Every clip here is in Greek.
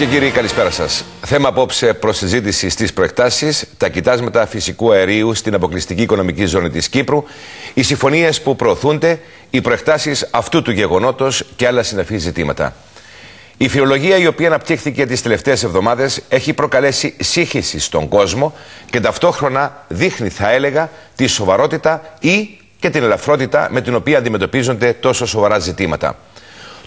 Κυρίε και κύριοι, καλησπέρα σας. Θέμα απόψε προς συζήτηση στις προεκτάσεις, τα κοιτάσματα φυσικού αερίου στην αποκλειστική οικονομική ζώνη της Κύπρου, οι συμφωνίες που προωθούνται, οι προεκτάσεις αυτού του γεγονότος και άλλα συναφή ζητήματα. Η φιλολογία η οποία αναπτύχθηκε τις τελευταίες εβδομάδες έχει προκαλέσει σύγχυση στον κόσμο και ταυτόχρονα δείχνει, θα έλεγα, τη σοβαρότητα ή και την ελαφρότητα με την οποία αντιμετωπίζονται τόσο σοβαρά ζητήματα.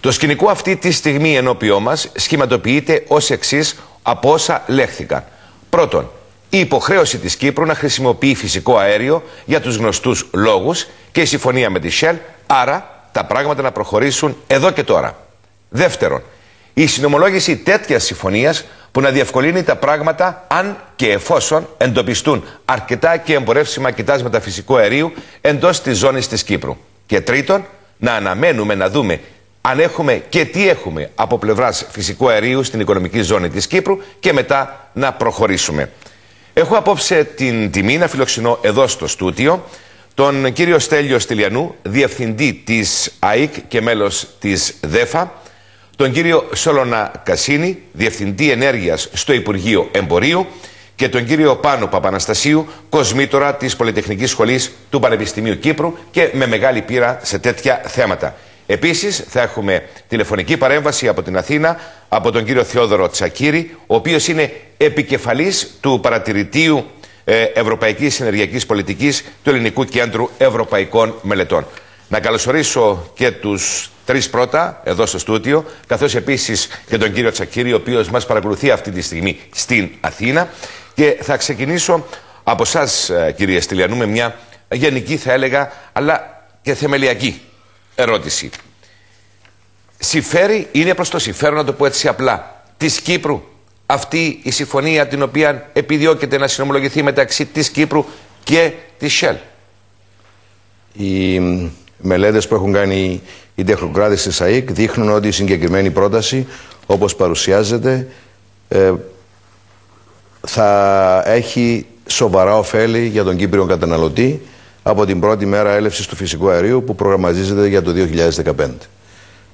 Το σκηνικό αυτή τη στιγμή ενώπιό μας σχηματοποιείται ως εξής από όσα λέχθηκαν. Πρώτον, η υποχρέωση της Κύπρου να χρησιμοποιεί φυσικό αέριο για τους γνωστούς λόγους και η συμφωνία με τη Shell, άρα τα πράγματα να προχωρήσουν εδώ και τώρα. Δεύτερον, η συνομολόγηση τέτοιας συμφωνίας που να διευκολύνει τα πράγματα αν και εφόσον εντοπιστούν αρκετά και εμπορεύσιμα κοιτάσματα φυσικού αερίου εντός της ζώνης της Κύπρου. Και τρίτον, να αναμένουμε να δούμε αν έχουμε και τι έχουμε από πλευράς φυσικού αερίου στην οικονομική ζώνη της Κύπρου και μετά να προχωρήσουμε. Έχω απόψε την τιμή να φιλοξενώ εδώ στο στούτιο τον κύριο Στέλιο Στυλιανού, διευθυντή της ΑΕΚ και μέλος της ΔΕΦΑ, τον κύριο Σόλωνα Κασίνη, Διευθυντή Ενέργειας στο Υπουργείο Εμπορίου και τον κύριο Πάνο Παπαναστασίου, κοσμήτορα της Πολυτεχνικής Σχολής του Πανεπιστημίου Κύπρου και με μεγάλη πείρα σε τέτοια θέματα. Επίσης θα έχουμε τηλεφωνική παρέμβαση από την Αθήνα από τον κύριο Θεόδωρο Τσακύρη, ο οποίος είναι επικεφαλής του παρατηρητήου ε, Ευρωπαϊκής Ενεργειακής Πολιτικής του Ελληνικού Κέντρου Ευρωπαϊκών Μελετών. Να καλωσορίσω και τους τρεις πρώτα εδώ στο στούτιο, καθώς επίσης και τον κύριο Τσακύρη, ο οποίος μας παρακολουθεί αυτή τη στιγμή στην Αθήνα. Και θα ξεκινήσω από εσά, κύριε Στυλιανού, με μια γενική θα έλεγα, αλλά και θεμελιακή ερώτηση. Συμφέρει, είναι προς το συμφέρον, να το πω έτσι απλά, της Κύπρου αυτή η συμφωνία την οποία επιδιώκεται να συνομολογηθεί μεταξύ της Κύπρου και της ΣΕΛ. Οι μελέτες που έχουν κάνει οι τεχνοκράτες της ΑΕΚ δείχνουν ότι η συγκεκριμένη πρόταση, όπως παρουσιάζεται, ε, θα έχει σοβαρά ωφέλη για τον Κύπριο καταναλωτή από την πρώτη μέρα έλευσης του φυσικού αερίου που προγραμματίζεται για το 2015.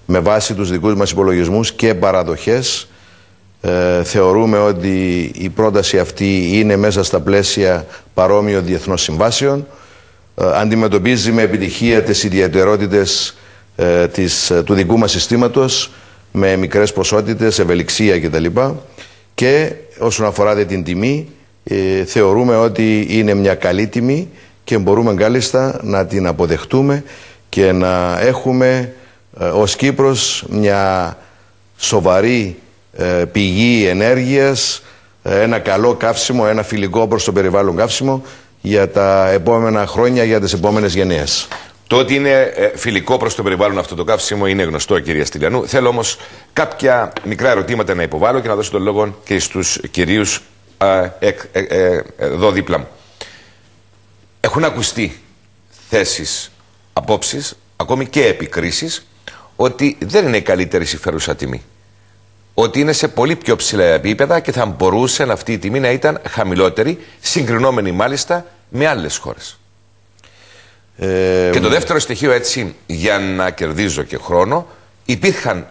Με βάση τους δικούς μας υπολογισμούς και παραδοχές ε, θεωρούμε ότι η πρόταση αυτή είναι μέσα στα πλαίσια παρόμοιων διεθνών συμβάσεων ε, αντιμετωπίζει με επιτυχία τις ιδιαιτερότητες ε, της, του δικού μας συστήματος με μικρές ποσότητες, ευελιξία κτλ. Και όσον αφορά την τιμή θεωρούμε ότι είναι μια καλή τιμή και μπορούμε κάλλιστα να την αποδεχτούμε και να έχουμε ε, ως Κύπρος μια σοβαρή ε, πηγή ενέργειας, ε, ένα καλό καύσιμο, ένα φιλικό προς το περιβάλλον καύσιμο για τα επόμενα χρόνια, για τις επόμενες γενναίες. Το ότι είναι φιλικό προς το περιβάλλον αυτό το καύσιμο είναι γνωστό κυρία Στυλιανού. Θέλω όμως κάποια μικρά ερωτήματα να υποβάλω και να δώσω τον λόγο και στους κυρίους εδώ δίπλα μου. Έχουν ακουστεί θέσεις, απόψεις, ακόμη και επικρίσεις ότι δεν είναι η καλύτερη συμφέρουσα τιμή. Ότι είναι σε πολύ πιο ψηλά επίπεδα και θα μπορούσε αυτή η τιμή να ήταν χαμηλότερη, συγκρινόμενη μάλιστα με άλλες χώρες. Ε, και το δεύτερο στοιχείο έτσι, για να κερδίζω και χρόνο, υπήρχαν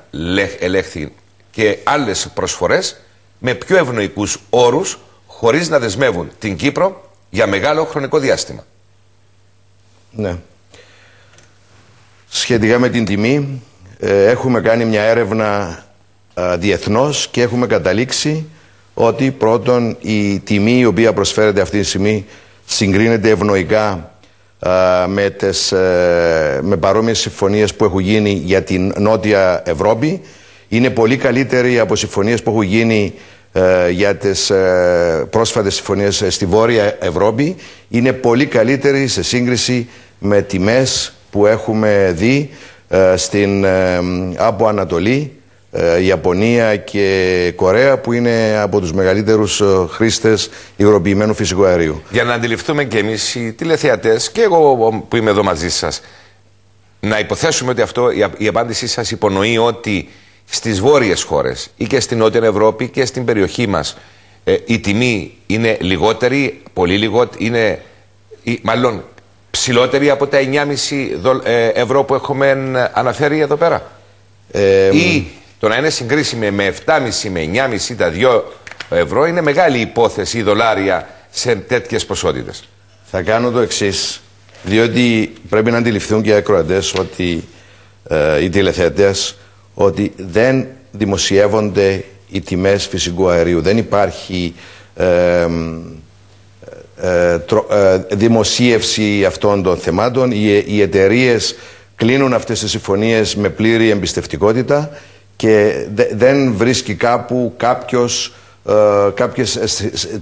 ελέγχθη και άλλες προσφορές με πιο ευνοϊκούς όρους, χωρίς να δεσμεύουν την Κύπρο για μεγάλο χρονικό διάστημα. Ναι. Σχετικά με την τιμή, ε, έχουμε κάνει μια έρευνα α, διεθνώς και έχουμε καταλήξει ότι πρώτον η τιμή η οποία προσφέρεται αυτή τη στιγμή συγκρίνεται ευνοϊκά με, τις, ε, με παρόμοιες συμφωνίες που έχουν γίνει για την Νότια Ευρώπη. Είναι πολύ καλύτερη από συμφωνίες που έχουν γίνει ε, για τις ε, πρόσφατες συμφωνίες στη Βόρεια Ευρώπη είναι πολύ καλύτερη σε σύγκριση με τιμές που έχουμε δει ε, στην, από Ανατολή, Ιαπωνία και Κορέα που είναι από τους μεγαλύτερους χρήστες υγροποιημένου φυσικού αερίου. Για να αντιληφθούμε και εμείς οι τηλεθεατές και εγώ που είμαι εδώ μαζί σας να υποθέσουμε ότι αυτό η απάντησή σας υπονοεί ότι στις βόρειες χώρες ή και στην Νότια Ευρώπη και στην περιοχή μας ε, η τιμή είναι λιγότερη, πολύ λιγότερη, είναι μάλλον ψηλότερη από τα 9,5 ε, ευρώ που έχουμε αναφέρει εδώ πέρα. Ε, ή Το να είναι συγκρίσιμη με 7,5 με 9,5 τα 2 ευρώ είναι μεγάλη υπόθεση δολάρια σε τέτοιες ποσότητες. Θα κάνω το εξής. Διότι πρέπει να αντιληφθούν και οι ακροατές ότι ε, οι τηλεθέτε ότι δεν δημοσιεύονται οι τιμές φυσικού αερίου. Δεν υπάρχει ε, ε, ε, δημοσίευση αυτών των θεμάτων. Οι, οι εταιρείες κλείνουν αυτές τις συμφωνίες με πλήρη εμπιστευτικότητα και δεν βρίσκει κάπου κάποιος ε, κάποιες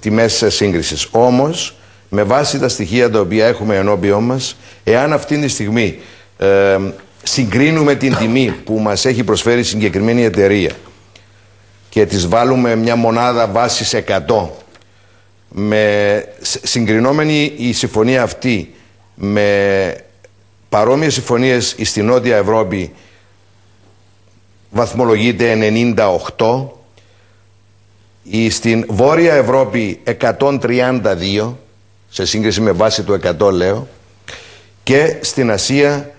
τιμές σύγκρισης. Όμως, με βάση τα στοιχεία τα οποία έχουμε ενώπιόν μας, εάν αυτή τη στιγμή ε, συγκρίνουμε την τιμή που μας έχει προσφέρει η συγκεκριμένη εταιρεία και τις βάλουμε μια μονάδα βάσης 100 με συγκρινόμενη η συμφωνία αυτή με παρόμοιες συμφωνίες στην Νότια Ευρώπη βαθμολογείται 98 η στην Βόρεια Ευρώπη 132 σε σύγκριση με βάση του 100 λέω και στην Ασία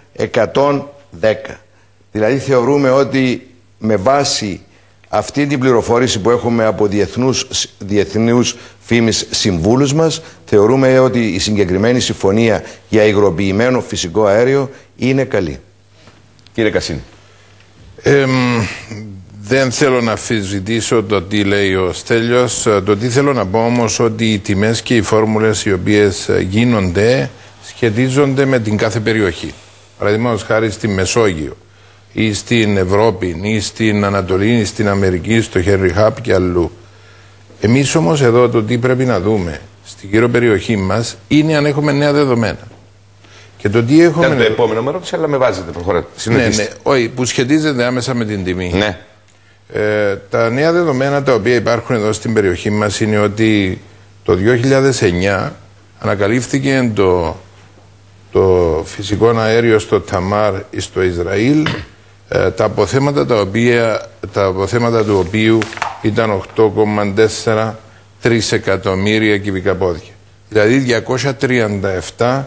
110 δηλαδή θεωρούμε ότι με βάση αυτή την πληροφόρηση που έχουμε από διεθνούς, διεθνούς φήμης συμβούλους μας θεωρούμε ότι η συγκεκριμένη συμφωνία για υγροποιημένο φυσικό αέριο είναι καλή. Κύριε Κασίνη. δεν θέλω να αφισβητήσω το τι λέει ο Στέλιος. Το τι θέλω να πω όμως ότι οι τιμές και οι φόρμουλες οι οποίες γίνονται σχετίζονται με την κάθε περιοχή. Παραδείγματος χάρη στη Μεσόγειο ή στην Ευρώπη ή στην Ανατολή ή στην Αμερική, στο Χέρι Χάπ και αλλού. Εμείς όμως εδώ το τι πρέπει να δούμε στην κύριο περιοχή μας είναι αν έχουμε νέα δεδομένα. Και το τι έχουμε. Ήταν το επόμενο μέρο αλλά με βάζετε. Προχωράτε. Ναι, ναι, όχι, που σχετίζεται άμεσα με την τιμή. Ναι. Ε, τα νέα δεδομένα τα οποία υπάρχουν εδώ στην περιοχή μας είναι ότι το 2009 ανακαλύφθηκε το, το φυσικό αέριο στο Ταμάρ στο Ισραήλ ε, τα αποθέματα τα οποία τα αποθέματα του οποίου ήταν 8,4 εκατομμύρια κυβικά πόδια. Δηλαδή 237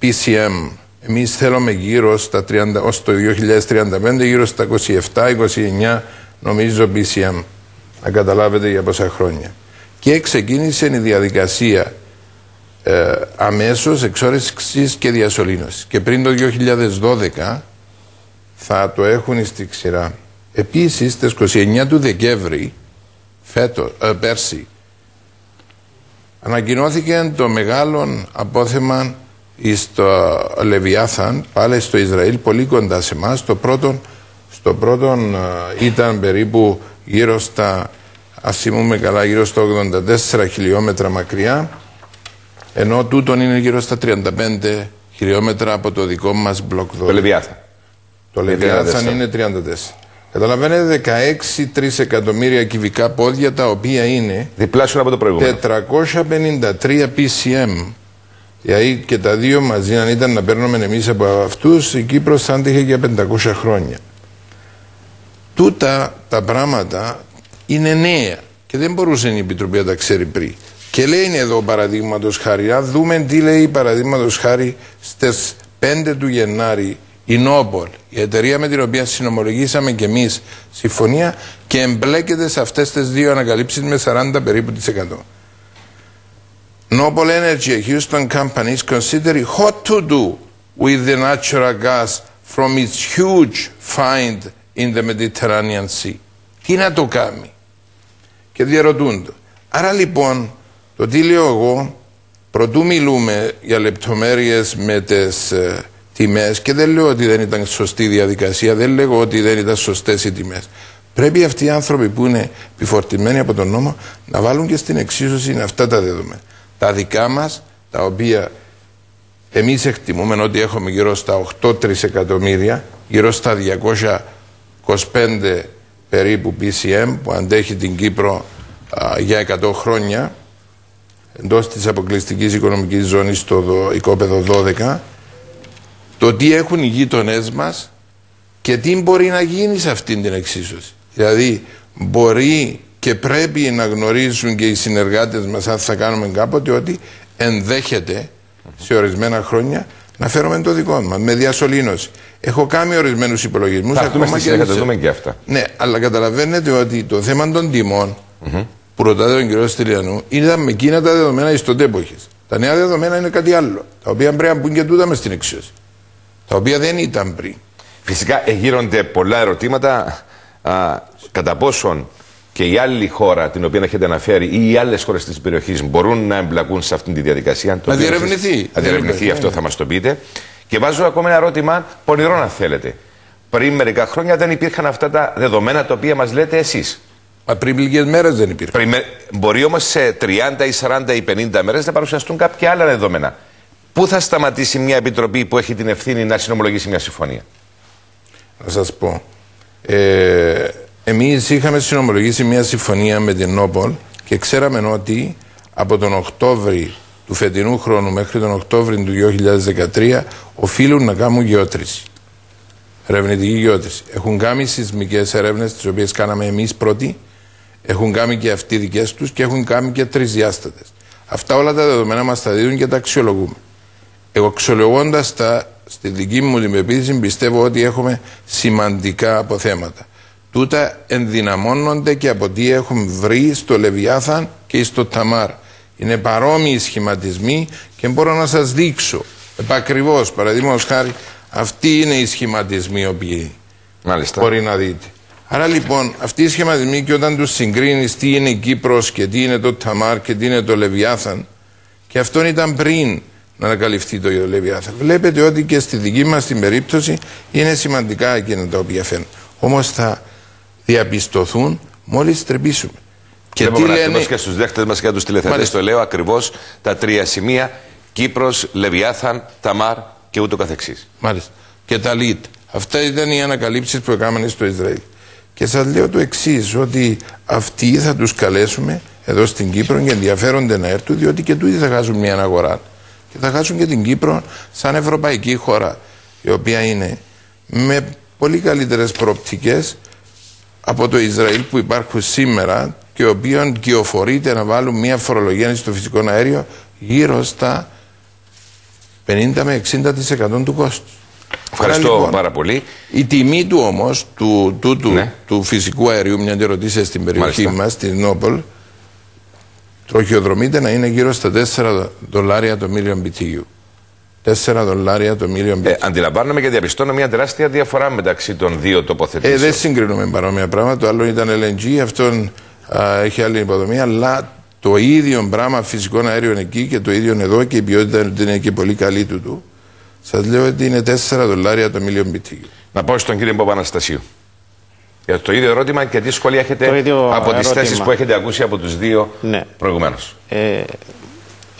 PCM. Εμείς θέλουμε γύρω στα 30, ως το 2035 γύρω στα 27-29 νομίζω PCM. Να καταλάβετε για πόσα χρόνια. Και ξεκίνησε η διαδικασία ε, αμέσως εξόρυξης και διασωλήνωσης. Και πριν το 2012 θα το έχουν στη ξηρά. Επίσης, στις 29 του Δεκέμβρη, φέτος, ε, πέρσι, ανακοινώθηκε το μεγάλο απόθεμα στο Λεβιάθαν, πάλι στο Ισραήλ, πολύ κοντά σε εμάς. Το πρώτο, στο πρώτο ε, ήταν περίπου γύρω στα, ας θυμούμε καλά, γύρω στα 84 χιλιόμετρα μακριά, ενώ τούτον είναι γύρω στα 35 χιλιόμετρα από το δικό μας μπλοκ 12. Το Λεβιάθαν. Το Λεβιάθαν είναι 34. Καταλαβαίνετε 16 εκατομμύρια κυβικά πόδια τα οποία είναι διπλάσιο από το προηγούμενο. 453 PCM. Δηλαδή και τα δύο μαζί, αν ήταν να παίρνουμε εμείς από αυτούς, η Κύπρος θα άντεχε για 500 χρόνια. Τούτα τα πράγματα είναι νέα και δεν μπορούσε η Επιτροπή να τα ξέρει πριν. Και λέει εδώ παραδείγματος χάρη, αν δούμε τι λέει παραδείγματος χάρη στις 5 του Γενάρη η Νόπολ, η εταιρεία με την οποία συνομολογήσαμε και εμείς συμφωνία και εμπλέκεται σε αυτές τις δύο ανακαλύψεις με 40 περίπου της εκατό. Noble Energy and Houston companies considering what to do with the natural gas from its huge find in the Mediterranean Sea. Τι να το κάνει; Και διαρωτούνται. Άρα λοιπόν, το τι λέω εγώ, προτού μιλούμε για λεπτομέρειες με τις ε, τιμές και δεν λέω ότι δεν ήταν σωστή η διαδικασία, δεν λέω ότι δεν ήταν σωστές οι τιμές. Πρέπει αυτοί οι άνθρωποι που είναι επιφορτημένοι από τον νόμο να βάλουν και στην εξίσωση αυτά τα δεδομένα. Τα δικά μας, τα οποία εμείς εκτιμούμε ότι έχουμε γύρω στα 8 τρισεκατομμύρια, γύρω στα 225 περίπου PCM που αντέχει την Κύπρο για 100 χρόνια εντός της αποκλειστικής οικονομικής ζώνης στο οικόπεδο 12 το τι έχουν οι γείτονές μας και τι μπορεί να γίνει σε αυτήν την εξίσωση. Δηλαδή, μπορεί και πρέπει να γνωρίζουν και οι συνεργάτες μας αν θα κάνουμε κάποτε ότι ενδέχεται σε ορισμένα χρόνια να φέρουμε το δικό μας με διασωλήνωση. Έχω κάνει ορισμένους υπολογισμούς. Θα δούμε στη συνέχεια, δούμε και αυτά. Ναι, αλλά καταλαβαίνετε ότι το θέμα των τιμών mm-hmm. Που ρωτάτε τον κύριο Στυλιανού ήταν με εκείνα τα δεδομένα τότε εποχή. Τα νέα δεδομένα είναι κάτι άλλο. Τα οποία πρέπει να μπουν και τούτα μες στην εξίωση. Τα οποία δεν ήταν πριν. Φυσικά γύρονται πολλά ερωτήματα α, κατά πόσον και η άλλη χώρα την οποία έχετε αναφέρει ή οι άλλες χώρες της περιοχής μπορούν να εμπλακούν σε αυτή τη διαδικασία; Να διερευνηθεί. Να διερευνηθεί, αυτό θα μας το πείτε. Και βάζω ακόμα ένα ερώτημα πονηρό, αν θέλετε. Πριν μερικά χρόνια δεν υπήρχαν αυτά τα δεδομένα τα οποία μας λέτε εσείς. Μα πριν λίγες μέρες δεν υπήρχαν. Πριν, μπορεί όμως σε 30 ή 40 ή 50 μέρες να παρουσιαστούν κάποια άλλα δεδομένα. Πού θα σταματήσει μια επιτροπή που έχει την ευθύνη να συνομολογήσει μια συμφωνία; Να σας πω. Ε, Εμείς είχαμε συνομολογήσει μια συμφωνία με την Νόπολ και ξέραμε ότι από τον Οκτώβρη του φετινού χρόνου μέχρι τον Οκτώβρη του 2013 οφείλουν να κάνουν γεώτρηση. Ερευνητική γεώτρηση. Έχουν κάνει σεισμικές έρευνε, τις οποίες κάναμε εμείς πρώτοι, έχουν κάνει και αυτοί δικές τους και έχουν κάνει και τρισδιάστατε. Αυτά όλα τα δεδομένα μας τα δίνουν και τα αξιολογούμε. Εγώ αξιολογώντας τα στη δική μου την πεποίθηση πιστεύω ότι έχουμε σημαντικά αποθέματα. Τούτα ενδυναμώνονται και από τι έχουμε βρει στο Λεβιάθαν και στο Ταμάρ. Είναι παρόμοιοι σχηματισμοί και μπορώ να σας δείξω επακριβώς, παραδείγματος χάρη, αυτοί είναι οι σχηματισμοί οι οποίοι Μάλιστα. μπορεί να δείτε. Άρα λοιπόν αυτοί οι σχηματισμοί και όταν τους συγκρίνεις τι είναι η Κύπρος και τι είναι το Ταμάρ και τι είναι το Λεβιάθαν και αυτό ήταν πριν να ανακαλυφθεί το Λεβιάθαν. Βλέπετε ότι και στη δική μας την περίπτωση είναι σημαντικά εκείνα τα οποία φαίνουν. Όμως θα διαπιστωθούν μόλις τρεπήσουμε. Και τι λένε... και στους δέχτες μας και τους τηλεθεατές το λέω ακριβώς τα τρία σημεία: Κύπρος, Λεβιάθαν, Ταμάρ και ούτω καθεξής. Μάλιστα. Και τα ΛΙΤ. Αυτά ήταν οι ανακαλύψεις που έκαναν στο Ισραήλ. Και σας λέω το εξής, ότι αυτοί θα τους καλέσουμε εδώ στην Κύπρο και ενδιαφέρονται να έρθουν, διότι και τούτοι θα χάσουν μια αγορά. Και θα χάσουν και την Κύπρο σαν ευρωπαϊκή χώρα, η οποία είναι με πολύ καλύτερες προοπτικές από το Ισραήλ που υπάρχουν σήμερα και ο οποίο κυοφορείται να βάλουν μια φορολογία στο φυσικό αέριο γύρω στα 50 με 60% του κόστους. Ευχαριστώ λοιπόν, πάρα πολύ. Η τιμή του όμως, του, του, του, ναι. του, φυσικού αερίου, μια και ρωτήσατε στην περιοχή μας, στην Νόπολ, τροχιοδρομείται να είναι γύρω στα 4 δολάρια το μίλιο BTU. 4 δολάρια το μίλιο ε, Αντιλαμβάνομαι και διαπιστώνω μια τεράστια διαφορά μεταξύ των δύο τοποθετήσεων. Ε, δεν συγκρίνουμε παρόμοια πράγματα. Το άλλο ήταν LNG, αυτόν έχει άλλη υποδομή, αλλά το ίδιο πράγμα φυσικό αέριο εκεί και το ίδιο εδώ και η ποιότητα είναι και πολύ καλή του του. Σας λέω ότι είναι 4 δολάρια το μίλιο BTU. Να πω στον κύριο Παπαναστασίου. Για το ίδιο ερώτημα και τι σχόλια έχετε από τις θέσεις που έχετε ακούσει από τους δύο ναι. προηγουμένως. Ε,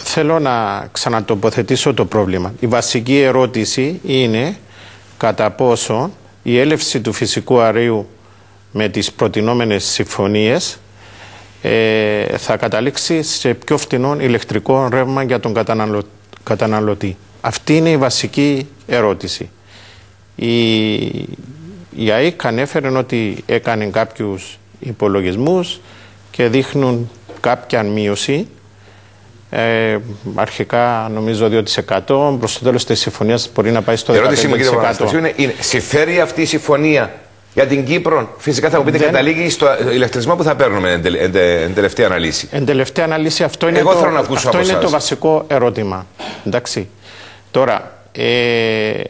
Θέλω να ξανατοποθετήσω το πρόβλημα. Η βασική ερώτηση είναι κατά πόσο η έλευση του φυσικού αερίου με τις προτινόμενες συμφωνίες ε, θα καταλήξει σε πιο φθηνό ηλεκτρικό ρεύμα για τον καταναλωτή. Αυτή είναι η βασική ερώτηση. Η, η ΑΕΚ ανέφερε ότι έκανε κάποιους υπολογισμούς και δείχνουν κάποια μείωση ε, αρχικά νομίζω 2% προς το τέλος της συμφωνίας μπορεί να πάει στο 15%. Η ερώτησή μου, κύριε Παπαναστασίου, είναι, είναι συμφέρει αυτή η συμφωνία για την Κύπρο; Φυσικά θα μου πείτε Δεν... καταλήγει στο ηλεκτρισμό που θα παίρνουμε εν, εν, εν, τελευταία αναλύση. Εν τελευταία αναλύση αυτό είναι, Εγώ το, θέλω να ακούσω αυτό είναι το βασικό ερώτημα. Εντάξει. Τώρα, ε,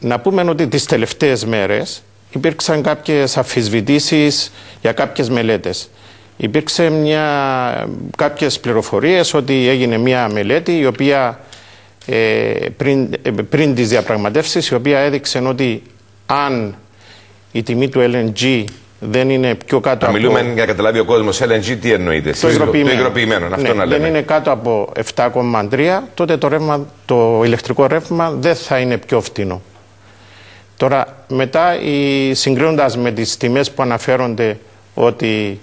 να πούμε ότι τις τελευταίες μέρες υπήρξαν κάποιες αφισβητήσεις για κάποιες μελέτες. Υπήρξε μια, κάποιες πληροφορίες ότι έγινε μια μελέτη η οποία ε, πριν, ε, πριν τις διαπραγματεύσεις η οποία έδειξε ότι αν η τιμή του LNG δεν είναι πιο κάτω από... Μιλούμε για να καταλάβει ο κόσμος LNG τι εννοείται. Το υγροποιημένο. Το υγροποιημένο αυτό ναι, να λέμε. Δεν είναι κάτω από 7,3 τότε το, ρεύμα, το ηλεκτρικό ρεύμα δεν θα είναι πιο φτηνό. Τώρα μετά η, συγκρίνοντας με τις τιμές που αναφέρονται ότι,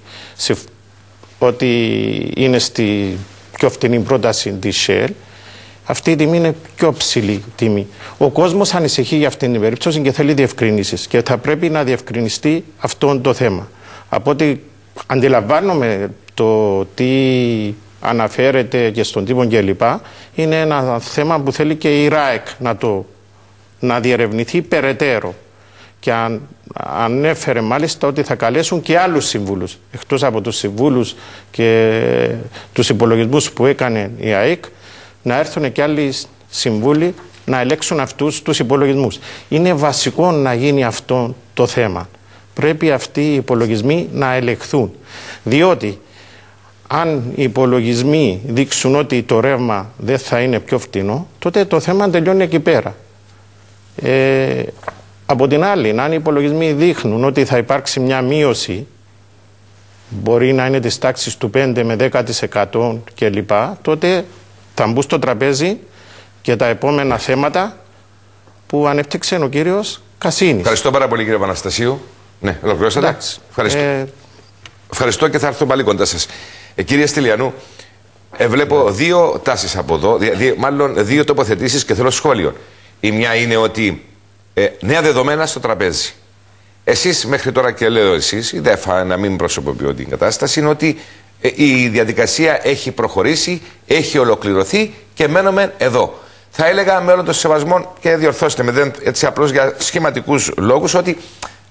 ότι είναι στη πιο φτηνή πρόταση της Shell, αυτή η τιμή είναι πιο ψηλή τιμή. Ο κόσμος ανησυχεί για αυτήν την περίπτωση και θέλει διευκρινήσεις. Και θα πρέπει να διευκρινιστεί αυτό το θέμα. Από ότι αντιλαμβάνομαι το τι αναφέρεται και στον τύπο κλπ. Είναι ένα θέμα που θέλει και η ΡΑΕΚ να το να διερευνηθεί περαιτέρω. Και αν, ανέφερε μάλιστα ότι θα καλέσουν και άλλους συμβούλους, εκτός από τους συμβούλους και τους υπολογισμούς που έκανε η ΑΕΚ, να έρθουν και άλλοι συμβούλοι να ελέξουν αυτούς τους υπολογισμούς. Είναι βασικό να γίνει αυτό το θέμα. Πρέπει αυτοί οι υπολογισμοί να ελεγχθούν. Διότι αν οι υπολογισμοί δείξουν ότι το ρεύμα δεν θα είναι πιο φτηνό, τότε το θέμα τελειώνει εκεί πέρα. Ε, από την άλλη, αν οι υπολογισμοί δείχνουν ότι θα υπάρξει μια μείωση, μπορεί να είναι της τάξης του 5 με 10% κλπ, τότε θα μπουν στο τραπέζι και τα επόμενα θέματα που ανέπτυξε ο κύριος Κασίνης. Ευχαριστώ πάρα πολύ κύριε Παναστασίου. Ναι, ολοκληρώσατε. Ευχαριστώ. Ε... Ευχαριστώ και θα έρθω πάλι κοντά σας. Ε, κύριε Στυλιανού, ε, βλέπω δύο τάσεις από εδώ, δι, μάλλον δύο τοποθετήσεις και θέλω σχόλιο. Η μια είναι ότι ε, νέα δεδομένα στο τραπέζι. Εσείς μέχρι τώρα και λέω εσείς, η ΔΕΦΑ, να μην προσωποποιώ την κατάσταση, είναι ότι ε, η διαδικασία έχει προχωρήσει, έχει ολοκληρωθεί και μένουμε εδώ. Θα έλεγα με όλο το σεβασμό και διορθώστε με, δεν, έτσι απλώς για σχηματικούς λόγους, ότι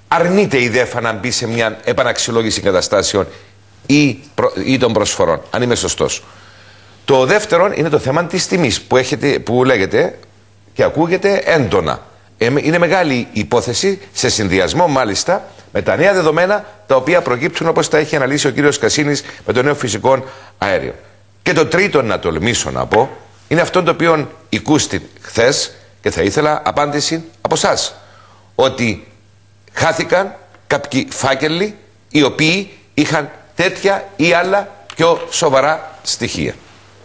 αρνείται η ΔΕΦΑ να μπει σε μια επαναξιολόγηση καταστάσεων ή, ή των προσφορών, αν είμαι σωστός. Το δεύτερο είναι το θέμα της τιμής που, που λέγεται και ακούγεται έντονα. Ε, είναι μεγάλη υπόθεση σε συνδυασμό μάλιστα με τα νέα δεδομένα τα οποία προκύπτουν όπως τα έχει αναλύσει ο κύριος Κασίνης με το νέο φυσικό αέριο. Και το τρίτο να τολμήσω να πω είναι αυτό το οποίο οικούστη χθες και θα ήθελα απάντηση από εσά. Ότι χάθηκαν κάποιοι φάκελοι οι οποίοι είχαν τέτοια ή άλλα πιο σοβαρά στοιχεία.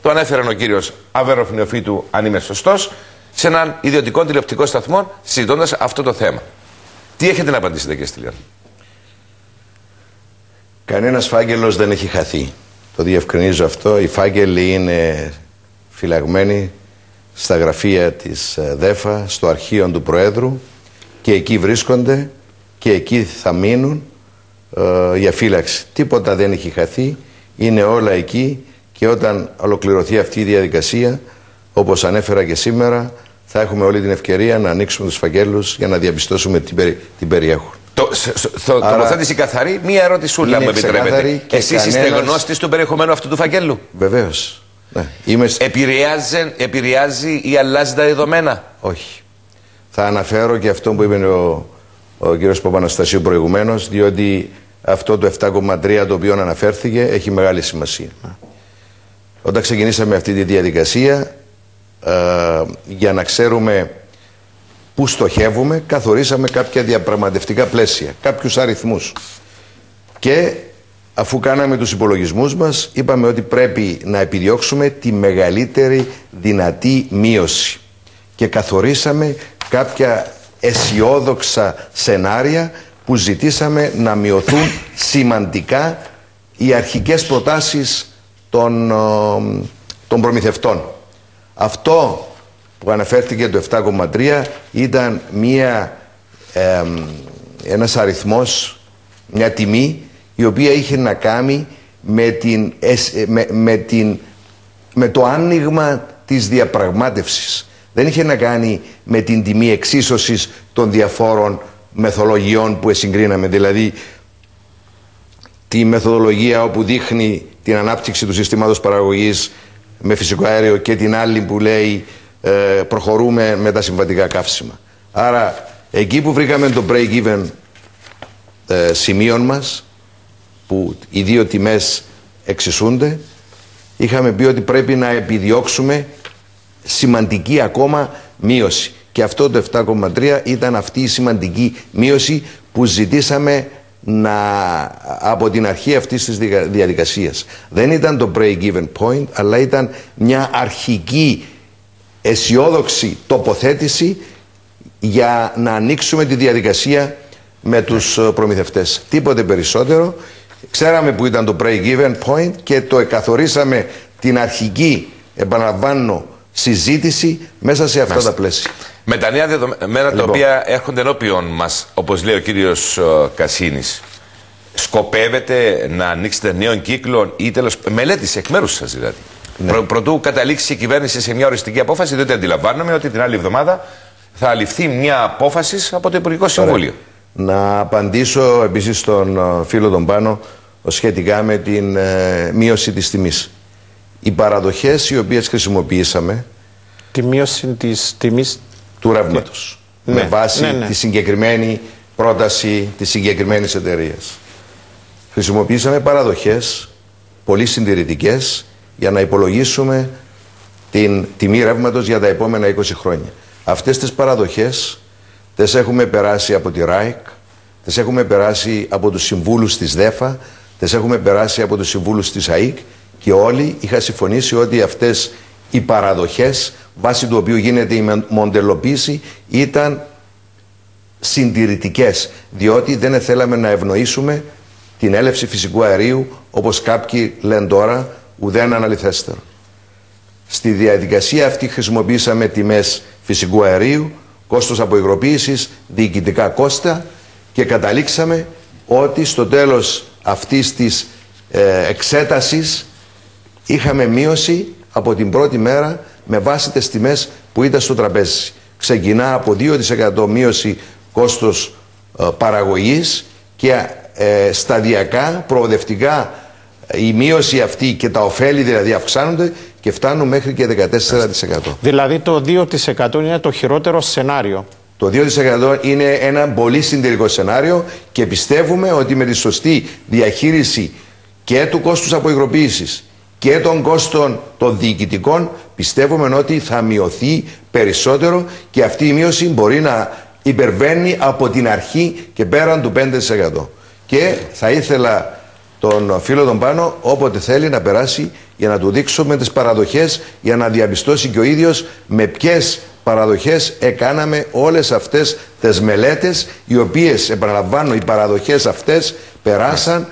Το ανέφερε ο κύριος Αβέροφ Νεοφίτου, αν είμαι σωστός, σε έναν ιδιωτικό τηλεοπτικό σταθμό συζητώντας αυτό το θέμα. Τι έχετε να απαντήσετε, κύριε Στυλιάν. Κανένας φάκελο δεν έχει χαθεί. Το διευκρινίζω αυτό. Οι φάκελοι είναι φυλαγμένοι στα γραφεία της ε, ΔΕΦΑ, στο αρχείο του Προέδρου και εκεί βρίσκονται και εκεί θα μείνουν ε, για φύλαξη. Τίποτα δεν έχει χαθεί, είναι όλα εκεί και όταν ολοκληρωθεί αυτή η διαδικασία, όπως ανέφερα και σήμερα, θα έχουμε όλη την ευκαιρία να ανοίξουμε τους φαγγέλους για να διαπιστώσουμε τι, περι, τι περιέχουν. Το, το, τοποθέτηση καθαρή, μία ερώτηση σου μου επιτρέπετε. Εσείς είστε γνώστης του περιεχομένου αυτού του φαγγέλου. Βεβαίως. Ναι. Είμαι... Επηρεάζει, επηρεάζει ή αλλάζει τα δεδομένα; Όχι. Θα αναφέρω και αυτό που είπε ο, ο κ. Παπαναστασίου προηγουμένως, διότι αυτό το 7,3 το οποίο αναφέρθηκε έχει μεγάλη σημασία. Όταν ξεκινήσαμε αυτή τη διαδικασία, ε, για να ξέρουμε πού στοχεύουμε, καθορίσαμε κάποια διαπραγματευτικά πλαίσια, κάποιους αριθμούς. Και αφού κάναμε τους υπολογισμούς μας, είπαμε ότι πρέπει να επιδιώξουμε τη μεγαλύτερη δυνατή μείωση. Και καθορίσαμε κάποια αισιόδοξα σενάρια που ζητήσαμε να μειωθούν σημαντικά οι αρχικές προτάσεις των, ε, των προμηθευτών. Αυτό που αναφέρθηκε το 7,3 ήταν μία, ε, ένας αριθμός, μια τιμή η οποία είχε να κάνει με, την, με, με, την, με το άνοιγμα της διαπραγμάτευσης. Δεν είχε να κάνει με την τιμή εξίσωσης των διαφόρων μεθολογιών που συγκρίναμε. Δηλαδή τη μεθοδολογία όπου δείχνει την ανάπτυξη του συστήματος παραγωγής με φυσικό αέριο και την άλλη που λέει ε, προχωρούμε με τα συμβατικά καύσιμα. Άρα εκεί που βρήκαμε το break-even ε, σημείων μας που οι δύο τιμές εξισούνται είχαμε πει ότι πρέπει να επιδιώξουμε σημαντική ακόμα μείωση. Και αυτό το 7,3 ήταν αυτή η σημαντική μείωση που ζητήσαμε να, από την αρχή αυτής της διαδικασίας. Δεν ήταν το break-even point, αλλά ήταν μια αρχική αισιόδοξη τοποθέτηση για να ανοίξουμε τη διαδικασία με τους προμηθευτές. Τίποτε περισσότερο. Ξέραμε που ήταν το break-even point και το εκαθορίσαμε την αρχική, επαναλαμβάνω, συζήτηση μέσα σε αυτά τα πλαίσια. Με τα νέα δεδομένα τα λοιπόν. οποία έρχονται ενώπιον μας, όπως λέει ο κύριος Κασίνης, σκοπεύετε να ανοίξετε νέων κύκλων ή τέλος μελέτης εκ μέρους σας δηλαδή. Ναι. Προ, προτού καταλήξει η καταληξει η κυβερνηση σε μια οριστική απόφαση, διότι αντιλαμβάνομαι ότι την άλλη εβδομάδα θα ληφθεί μια απόφαση από το Υπουργικό Συμβούλιο. Να απαντήσω επίσης στον ε, φίλο τον Πάνο σχετικά με την ε, μείωση της τιμής. Οι παραδοχές οι οποίες χρησιμοποιήσαμε... Τη μείωση της τιμής... Του ρεύματος. Ναι. Με βάση ναι, ναι. τη συγκεκριμένη πρόταση της συγκεκριμένης εταιρείας. Χρησιμοποιήσαμε παραδοχές πολύ συντηρητικές για να υπολογίσουμε την τιμή ρεύματος για τα επόμενα 20 χρόνια. Αυτές τις παραδοχές τις έχουμε περάσει από τη ΡΑΙΚ, τις έχουμε περάσει από τους συμβούλους της ΔΕΦΑ, τις έχουμε περάσει από τους συμβούλους της ΑΕΚ και όλοι είχα συμφωνήσει ότι αυτές οι παραδοχές βάσει του οποίου γίνεται η μοντελοποίηση ήταν συντηρητικές διότι δεν θέλαμε να ευνοήσουμε την έλευση φυσικού αερίου όπως κάποιοι λένε τώρα ουδέν αναλυθέστερο. Στη διαδικασία αυτή χρησιμοποίησαμε τιμές φυσικού αερίου, κόστος αποϊγροποίησης, διοικητικά κόστα και καταλήξαμε ότι στο τέλος αυτής της ε, εξέτασης είχαμε μείωση από την πρώτη μέρα με βάση τις τιμές που ήταν στο τραπέζι. Ξεκινά από 2% μείωση κόστος ε, παραγωγής και ε, σταδιακά, προοδευτικά η μείωση αυτή και τα ωφέλη δηλαδή αυξάνονται και φτάνουν μέχρι και 14%. Δηλαδή το 2% είναι το χειρότερο σενάριο. Το 2% είναι ένα πολύ συντηρητικό σενάριο και πιστεύουμε ότι με τη σωστή διαχείριση και του κόστους αποϊγροποίησης και των κόστων των διοικητικών πιστεύουμε ότι θα μειωθεί περισσότερο και αυτή η μείωση μπορεί να υπερβαίνει από την αρχή και πέραν του 5%. Και θα ήθελα τον φίλο τον πάνω όποτε θέλει να περάσει για να του δείξουμε τις παραδοχές για να διαπιστώσει και ο ίδιος με ποιες παραδοχές έκαναμε όλες αυτές τις μελέτες οι οποίες επαναλαμβάνω οι παραδοχές αυτές περάσαν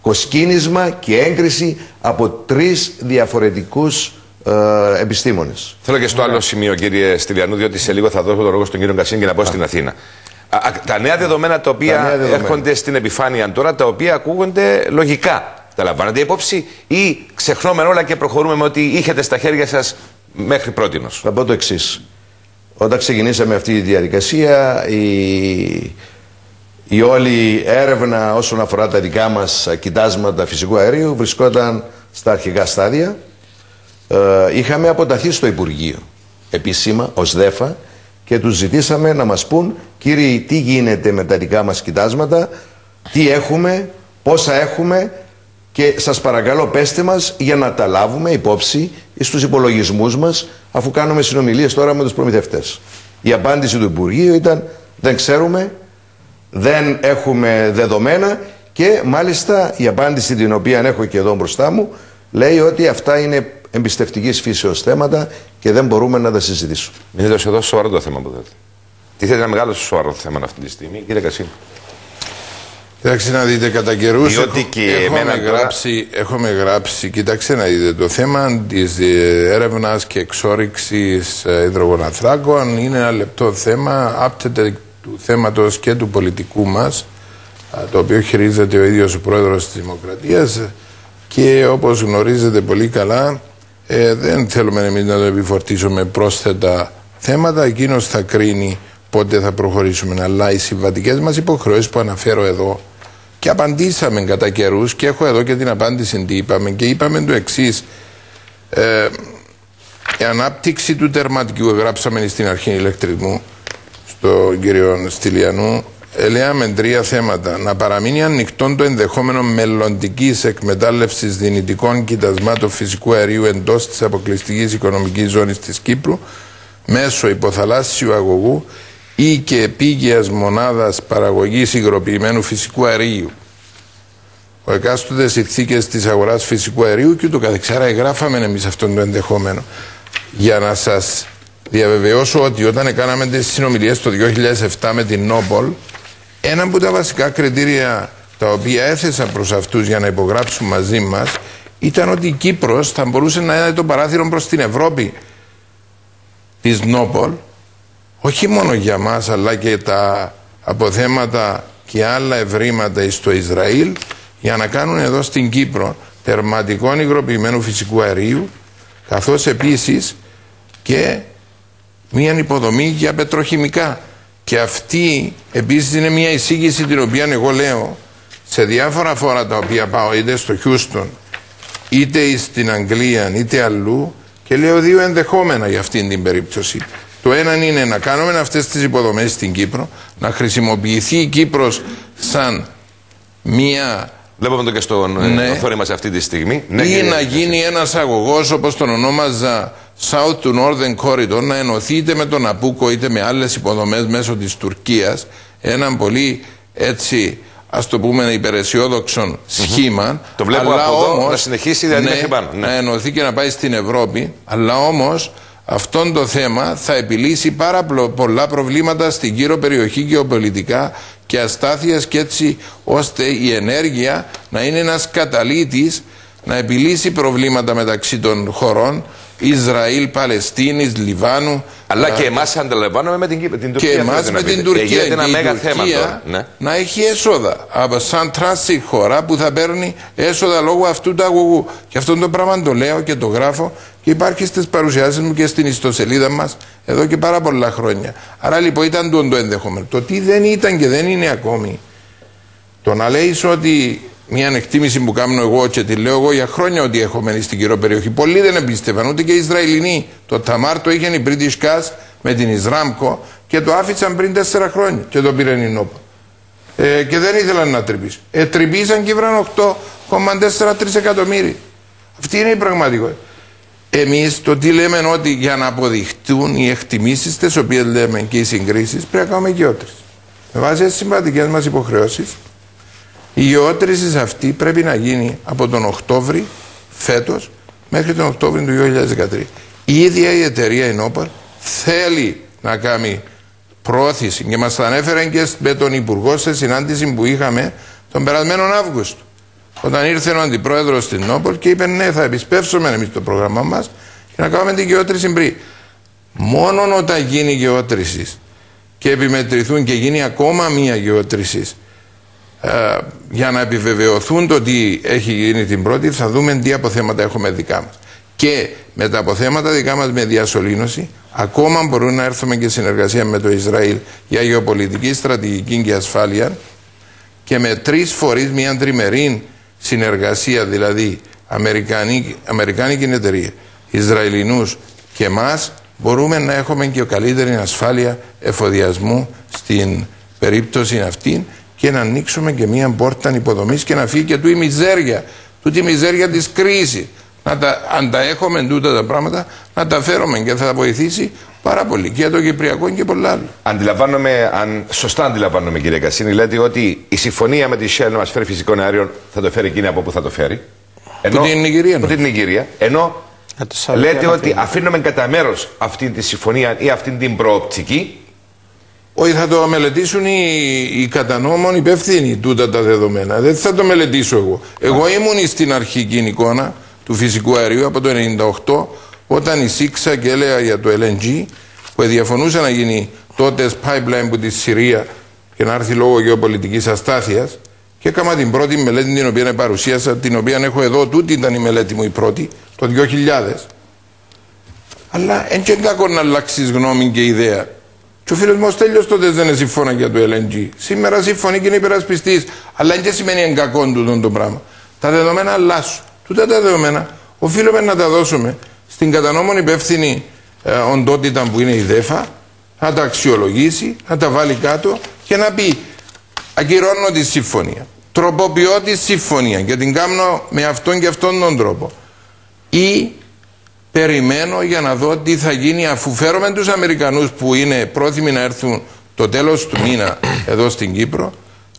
κοσκίνισμα και έγκριση από τρεις διαφορετικούς ε, επιστήμονες. Θέλω και στο άλλο σημείο κύριε Στυλιανού διότι σε λίγο θα δώσω το λόγο στον κύριο Κασίν και να πω στην Αθήνα. Τα νέα δεδομένα τα οποία έρχονται στην επιφάνεια τώρα, τα οποία ακούγονται λογικά. Τα λαμβάνετε υπόψη ή ξεχνούμε όλα και προχωρούμε με ό,τι είχατε στα χέρια σας μέχρι πρώτη. Θα πω το εξής. Όταν ξεκινήσαμε αυτή τη διαδικασία, η, η όλη έρευνα όσον αφορά τα δικά μας κοιτάσματα φυσικού αερίου βρισκόταν στα αρχικά στάδια. Ε, είχαμε αποταθεί στο Υπουργείο επίσημα ως ΔΕΦΑ και τους ζητήσαμε να μας πούν κύριοι τι γίνεται με τα δικά μας κοιτάσματα, τι έχουμε, πόσα έχουμε και σας παρακαλώ πέστε μας για να τα λάβουμε υπόψη στους υπολογισμούς μας αφού κάνουμε συνομιλίες τώρα με τους προμηθευτές. Η απάντηση του Υπουργείου ήταν δεν ξέρουμε, δεν έχουμε δεδομένα και μάλιστα η απάντηση την οποία έχω και εδώ μπροστά μου λέει ότι αυτά είναι εμπιστευτικής φύσεως θέματα και δεν μπορούμε να τα συζητήσουμε. Είναι εδώ σοβαρό το θέμα που δείτε. Τι θέλεις ένα μεγάλο σοβαρό θέμα αυτή τη στιγμή, κύριε Κασίνη. Κοιτάξτε να δείτε κατά καιρούς. Διότι και έχουμε, γράψει, έχουμε γράψει, κοιτάξτε να δείτε, το θέμα της ε, έρευνας και εξόριξης ε, υδρογοναθράκων είναι ένα λεπτό θέμα, άπτεται του θέματος και του πολιτικού μας, το οποίο χειρίζεται ο ίδιος ο πρόεδρος της Δημοκρατίας και όπως γνωρίζετε πολύ καλά, ε, δεν θέλουμε εμείς να το επιφορτήσουμε πρόσθετα θέματα. Εκείνος θα κρίνει πότε θα προχωρήσουμε. Αλλά οι συμβατικές μας υποχρεώσεις που αναφέρω εδώ και απαντήσαμε κατά καιρούς και έχω εδώ και την απάντηση τι είπαμε και είπαμε το εξής. Ε, η ανάπτυξη του τερματικού, γράψαμε στην αρχή ηλεκτρισμού, στον κύριο Στυλιανού, ελέγαμε τρία θέματα. Να παραμείνει ανοιχτό το ενδεχόμενο μελλοντικής εκμετάλλευσης δυνητικών κοιτασμάτων φυσικού αερίου εντός της αποκλειστικής οικονομικής ζώνης της Κύπρου μέσω υποθαλάσσιου αγωγού ή και επίγειας μονάδας παραγωγής υγροποιημένου φυσικού αερίου. Ο εκάστοτε συνθήκες της αγοράς φυσικού αερίου και ούτω καθεξή. Άρα, εγγράφαμε εμείς αυτό το ενδεχόμενο. Για να σας διαβεβαιώσω ότι όταν κάναμε τις συνομιλίες το 2007 με την Νόπολ, ένα από τα βασικά κριτήρια τα οποία έθεσα προς αυτούς για να υπογράψουν μαζί μας ήταν ότι η Κύπρος θα μπορούσε να είναι το παράθυρο προς την Ευρώπη της Νόπολ όχι μόνο για μας αλλά και τα αποθέματα και άλλα ευρήματα στο Ισραήλ για να κάνουν εδώ στην Κύπρο τερματικό υγροποιημένου φυσικού αερίου καθώς επίσης και μια υποδομή για πετροχημικά. Και αυτή επίσης είναι μια εισήγηση την οποία εγώ λέω σε διάφορα φόρα τα οποία πάω είτε στο Χιούστον είτε στην Αγγλία είτε αλλού και λέω δύο ενδεχόμενα για αυτήν την περίπτωση. Το ένα είναι να κάνουμε αυτές τις υποδομές στην Κύπρο, να χρησιμοποιηθεί η Κύπρος σαν μία Βλέπουμε το και στον ε, ναι. οθόνη μας αυτή τη στιγμή. Ναι, ή να γίνει ένας αγωγός όπως τον ονόμαζα South to Northern Corridor, να ενωθεί είτε με τον Απούκο είτε με άλλες υποδομές μέσω της Τουρκίας. Έναν πολύ έτσι ας το πούμε υπεραισιόδοξο σχήμα. Το βλέπω αλλά από εδώ να συνεχίσει δηλαδή ναι, ναι, Να ενωθεί και να πάει στην Ευρώπη. Αλλά όμως αυτό το θέμα θα επιλύσει πάρα πολλά προβλήματα στην κύριο περιοχή γεωπολιτικά και αστάθειας και έτσι ώστε η ενέργεια να είναι ένας καταλήτης να επιλύσει προβλήματα μεταξύ των χωρών Ισραήλ, Παλαιστίνης, Λιβάνου αλλά και εμάς αντιλαμβάνομαι με την, την Τουρκία. Και εμάς με την Τουρκία. ένα μέγα θέμα ναι. Να έχει έσοδα. Από σαν τράση χώρα που θα παίρνει έσοδα λόγω αυτού του αγωγού. Και αυτό το πράγμα το λέω και το γράφω και υπάρχει στις παρουσιάσεις μου και στην ιστοσελίδα μας εδώ και πάρα πολλά χρόνια. Άρα λοιπόν ήταν το, το ενδεχόμενο. Το τι δεν ήταν και δεν είναι ακόμη. Το να λέεις ότι μια εκτίμηση που κάνω εγώ και τη λέω εγώ για χρόνια ότι έχω μένει στην κυρό περιοχή. Πολλοί δεν εμπίστευαν, ούτε και οι Ισραηλινοί. Το Ταμάρ το είχαν οι British Gas με την Ισράμκο και το άφησαν πριν τέσσερα χρόνια και το πήραν η Νόπα. Ε, και δεν ήθελαν να τρυπήσουν. Ε, τρυπήσαν και ήβραν 8,4 εκατομμύρια. Αυτή είναι η πραγματικότητα. Εμείς το τι λέμε ότι για να αποδειχτούν οι εκτιμήσεις τις οποίες λέμε και οι συγκρίσεις πρέπει να κάνουμε γεώτρηση. Με βάση τις συμβατικέ μας υποχρεώσεις η γεώτρηση αυτή πρέπει να γίνει από τον Οκτώβρη φέτος μέχρι τον Οκτώβρη του 2013. Η ίδια η εταιρεία η Νόπαρ θέλει να κάνει πρόθεση και μας τα ανέφερε και με τον Υπουργό σε συνάντηση που είχαμε τον περασμένο Αύγουστο. Όταν ήρθε ο αντιπρόεδρος στην Νόπολ και είπε: Ναι, θα επισπεύσουμε εμείς το πρόγραμμά μας και να κάνουμε την γεώτρηση πριν. Μόνο όταν γίνει γεώτρησης και επιμετρηθούν και γίνει ακόμα μία γεώτρησης ε, για να επιβεβαιωθούν το τι έχει γίνει την πρώτη θα δούμε τι αποθέματα έχουμε δικά μας και με τα αποθέματα δικά μας με διασωλήνωση ακόμα μπορούμε να έρθουμε και συνεργασία με το Ισραήλ για γεωπολιτική, στρατηγική και ασφάλεια και με τρεις φορείς μια τριμερή συνεργασία δηλαδή Αμερικανική, Αμερικάνικη εταιρεία Ισραηλινούς και εμάς μπορούμε να έχουμε και καλύτερη ασφάλεια εφοδιασμού στην περίπτωση αυτή και να ανοίξουμε και μία πόρτα υποδομής και να φύγει και του η μιζέρια, τούτη η μιζέρια της κρίσης. Να τα, αν τα έχουμε τούτα τα πράγματα, να τα φέρουμε και θα βοηθήσει πάρα πολύ και για το Κυπριακό και πολλά άλλα. Αντιλαμβάνομαι, αν σωστά αντιλαμβάνομαι κύριε Κασίνη, λέτε ότι η συμφωνία με τη Shell να μας φέρει φυσικών αέριων θα το φέρει εκείνη από πού θα το φέρει. Ενώ, που την Νιγηρία. Που την Νιγηρία. Ενώ λέτε ότι αφήνουμε κατά μέρος αυτή τη συμφωνία ή αυτή την προοπτική όχι, θα το μελετήσουν οι, οι κατανόμων υπεύθυνοι τούτα τα δεδομένα. Δεν θα το μελετήσω εγώ. Εγώ ήμουν στην αρχική εικόνα του φυσικού αερίου από το 1998 όταν εισήξα και έλεγα για το LNG που διαφωνούσε να γίνει τότε pipeline που τη Συρία και να έρθει λόγω γεωπολιτικής αστάθειας. Και έκανα την πρώτη μελέτη την οποία παρουσίασα, την οποία έχω εδώ. Τούτη ήταν η μελέτη μου η πρώτη, το 2000. Αλλά δεν κακό να αλλάξεις γνώμη και ιδέα. Και ο φίλος μου τέλειο τότε δεν συμφώνα για το LNG. Σήμερα συμφωνεί και είναι υπερασπιστής. Αλλά δεν σημαίνει εγκακόν του το πράγμα. Τα δεδομένα αλλάσουν. Τούτα τα δεδομένα οφείλουμε να τα δώσουμε στην κατανόμων υπεύθυνη ε, οντότητα που είναι η ΔΕΦΑ, να τα αξιολογήσει, να τα βάλει κάτω και να πει ακυρώνω τη συμφωνία. Τροποποιώ τη συμφωνία και την κάνω με αυτόν και αυτόν τον τρόπο. Ή περιμένω για να δω τι θα γίνει αφού φέρουμε τους Αμερικανούς που είναι πρόθυμοι να έρθουν το τέλος του μήνα εδώ στην Κύπρο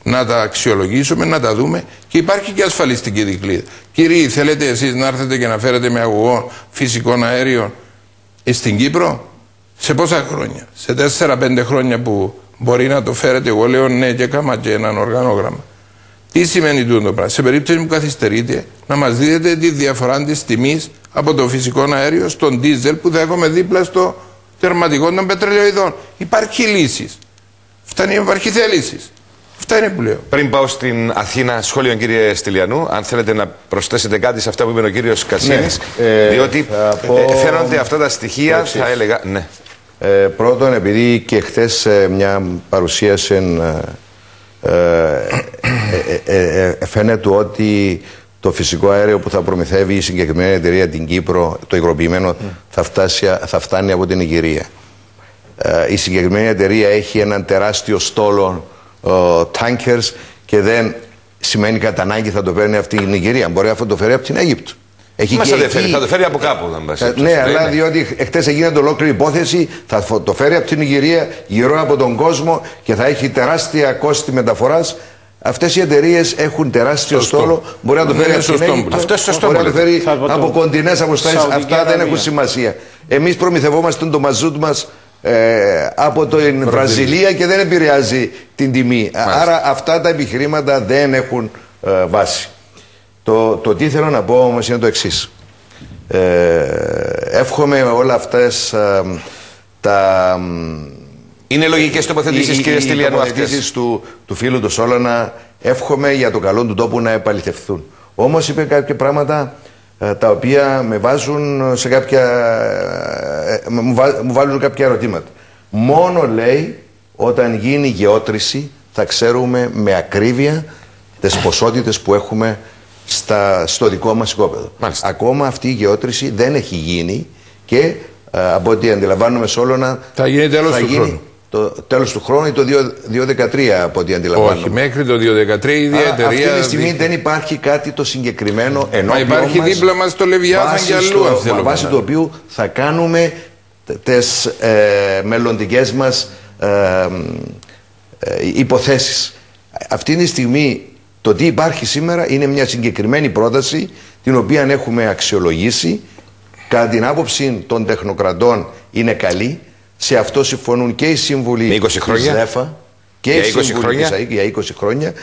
να τα αξιολογήσουμε, να τα δούμε και υπάρχει και ασφαλιστική δικλίδα. Κύριοι, θέλετε εσείς να έρθετε και να φέρετε με αγωγό φυσικών αέριων στην Κύπρο; Σε πόσα χρόνια, σε 4-5 χρόνια που μπορεί να το φέρετε, εγώ λέω ναι και κάμα και έναν οργανόγραμμα. Τι σημαίνει τούτο πράγμα; Σε περίπτωση που καθυστερείτε, να μας δείτε τη διαφορά της τιμής από το φυσικό αέριο στον δίζελ που θα έχουμε δίπλα στο τερματικό των πετρελαιοειδών. Υπάρχει λύσης. Φτάνει, υπάρχει θέλησης. Αυτά είναι που λέω. Πριν πάω στην Αθήνα, σχόλιο κύριε Στυλιανού, αν θέλετε να προσθέσετε κάτι σε αυτά που είπε ο κύριος Κασίνης. Ε, διότι θα πω- ε, φαίνονται αυτά τα στοιχεία, εξής. θα έλεγα. Ναι. Ε, πρώτον, επειδή και χθες μια παρουσίασε ε, ε, ε, ε, φαίνεται ότι το φυσικό αέριο που θα προμηθεύει η συγκεκριμένη εταιρεία την Κύπρο, το υγροποιημένο, θα, φτάσει, θα φτάνει από την Ιγυρία. Ε, η συγκεκριμένη εταιρεία έχει έναν τεράστιο στόλο ε, tankers και δεν σημαίνει κατά ανάγκη θα το παίρνει αυτή η Νιγηρία. Μπορεί αυτό να το φέρει από την Αίγυπτο. Έχει Μας και ενδιαφέρει, εκεί- θα το φέρει από κάπου. δεν πας. ε, Ναι, αλλά διότι εχθέ έγινε ολόκληρη υπόθεση, θα φο- το φέρει από την Ιγυρία γύρω από τον κόσμο και θα έχει τεράστια κόστη μεταφοράς. Αυτές οι εταιρείες έχουν τεράστιο Σωστό. στόλο. Μπορεί να το Ναι, φέρει είναι από την σωστό Αίγυπτο, που λέτε. Αυτό είναι σωστό μπορεί που να το λέτε. φέρει Θα πω το- από κοντινέ αποστάσει. Σαουδική Αυτά δεν Αραβία. έχουν σημασία. Εμείς προμηθευόμαστε το μαζούτ μας ε, από την Βραζιλία και δεν επηρεάζει την τιμή. Άρα αυτά τα επιχειρήματα δεν έχουν ε, βάση. Το, το τι θέλω να πω όμως είναι το εξής. Ε, εύχομαι όλα αυτές ε, τα... Είναι λογικές τοποθετήσεις, οι- κύριε οι Στυλιανού, αυτέ. τοποθετήσεις του, του φίλου του Σόλωνα εύχομαι για το καλό του τόπου να επαληθευθούν. Όμως είπε κάποια πράγματα ε, τα οποία με βάζουν σε κάποια... ε, μου, βά- μου βάλουν κάποια ερωτήματα. Μόνο λέει όταν γίνει γεώτρηση θα ξέρουμε με ακρίβεια τις ποσότητες που έχουμε στα, στο δικό μας οικόπεδο. Μάλιστα. Ακόμα αυτή η γεώτρηση δεν έχει γίνει και ε, από ό,τι αντιλαμβάνομαι Σόλωνα Θα γίνει τέλος θα του γίνει χρόνου. Το τέλος του χρόνου ή το 2013 από ό,τι αντιλαμβάνομαι. Όχι, μέχρι το 2013 η ίδια Άρα, εταιρεία. αυτή τη στιγμή δείχνει- δεν υπάρχει κάτι το συγκεκριμένο ενώ Μα υπάρχει δίπλα μας το Λεβιάθαν και αλλού, αν θέλουμε Βάσει να- του οποίου θα κάνουμε τε- τις ε, μελλοντικές μας ε, ε, υποθέσεις. Αυτή τη στιγμή το τι υπάρχει σήμερα είναι μια συγκεκριμένη πρόταση την οποία έχουμε αξιολογήσει κατά την άποψη των τεχνοκρατών είναι καλή. Σε αυτό συμφωνούν και οι σύμβουλοι Με 20 της χρόνια. ΔΕΦΑ και Για οι 20 σύμβουλοι χρόνια. της ΑΕΚ για 20 χρόνια.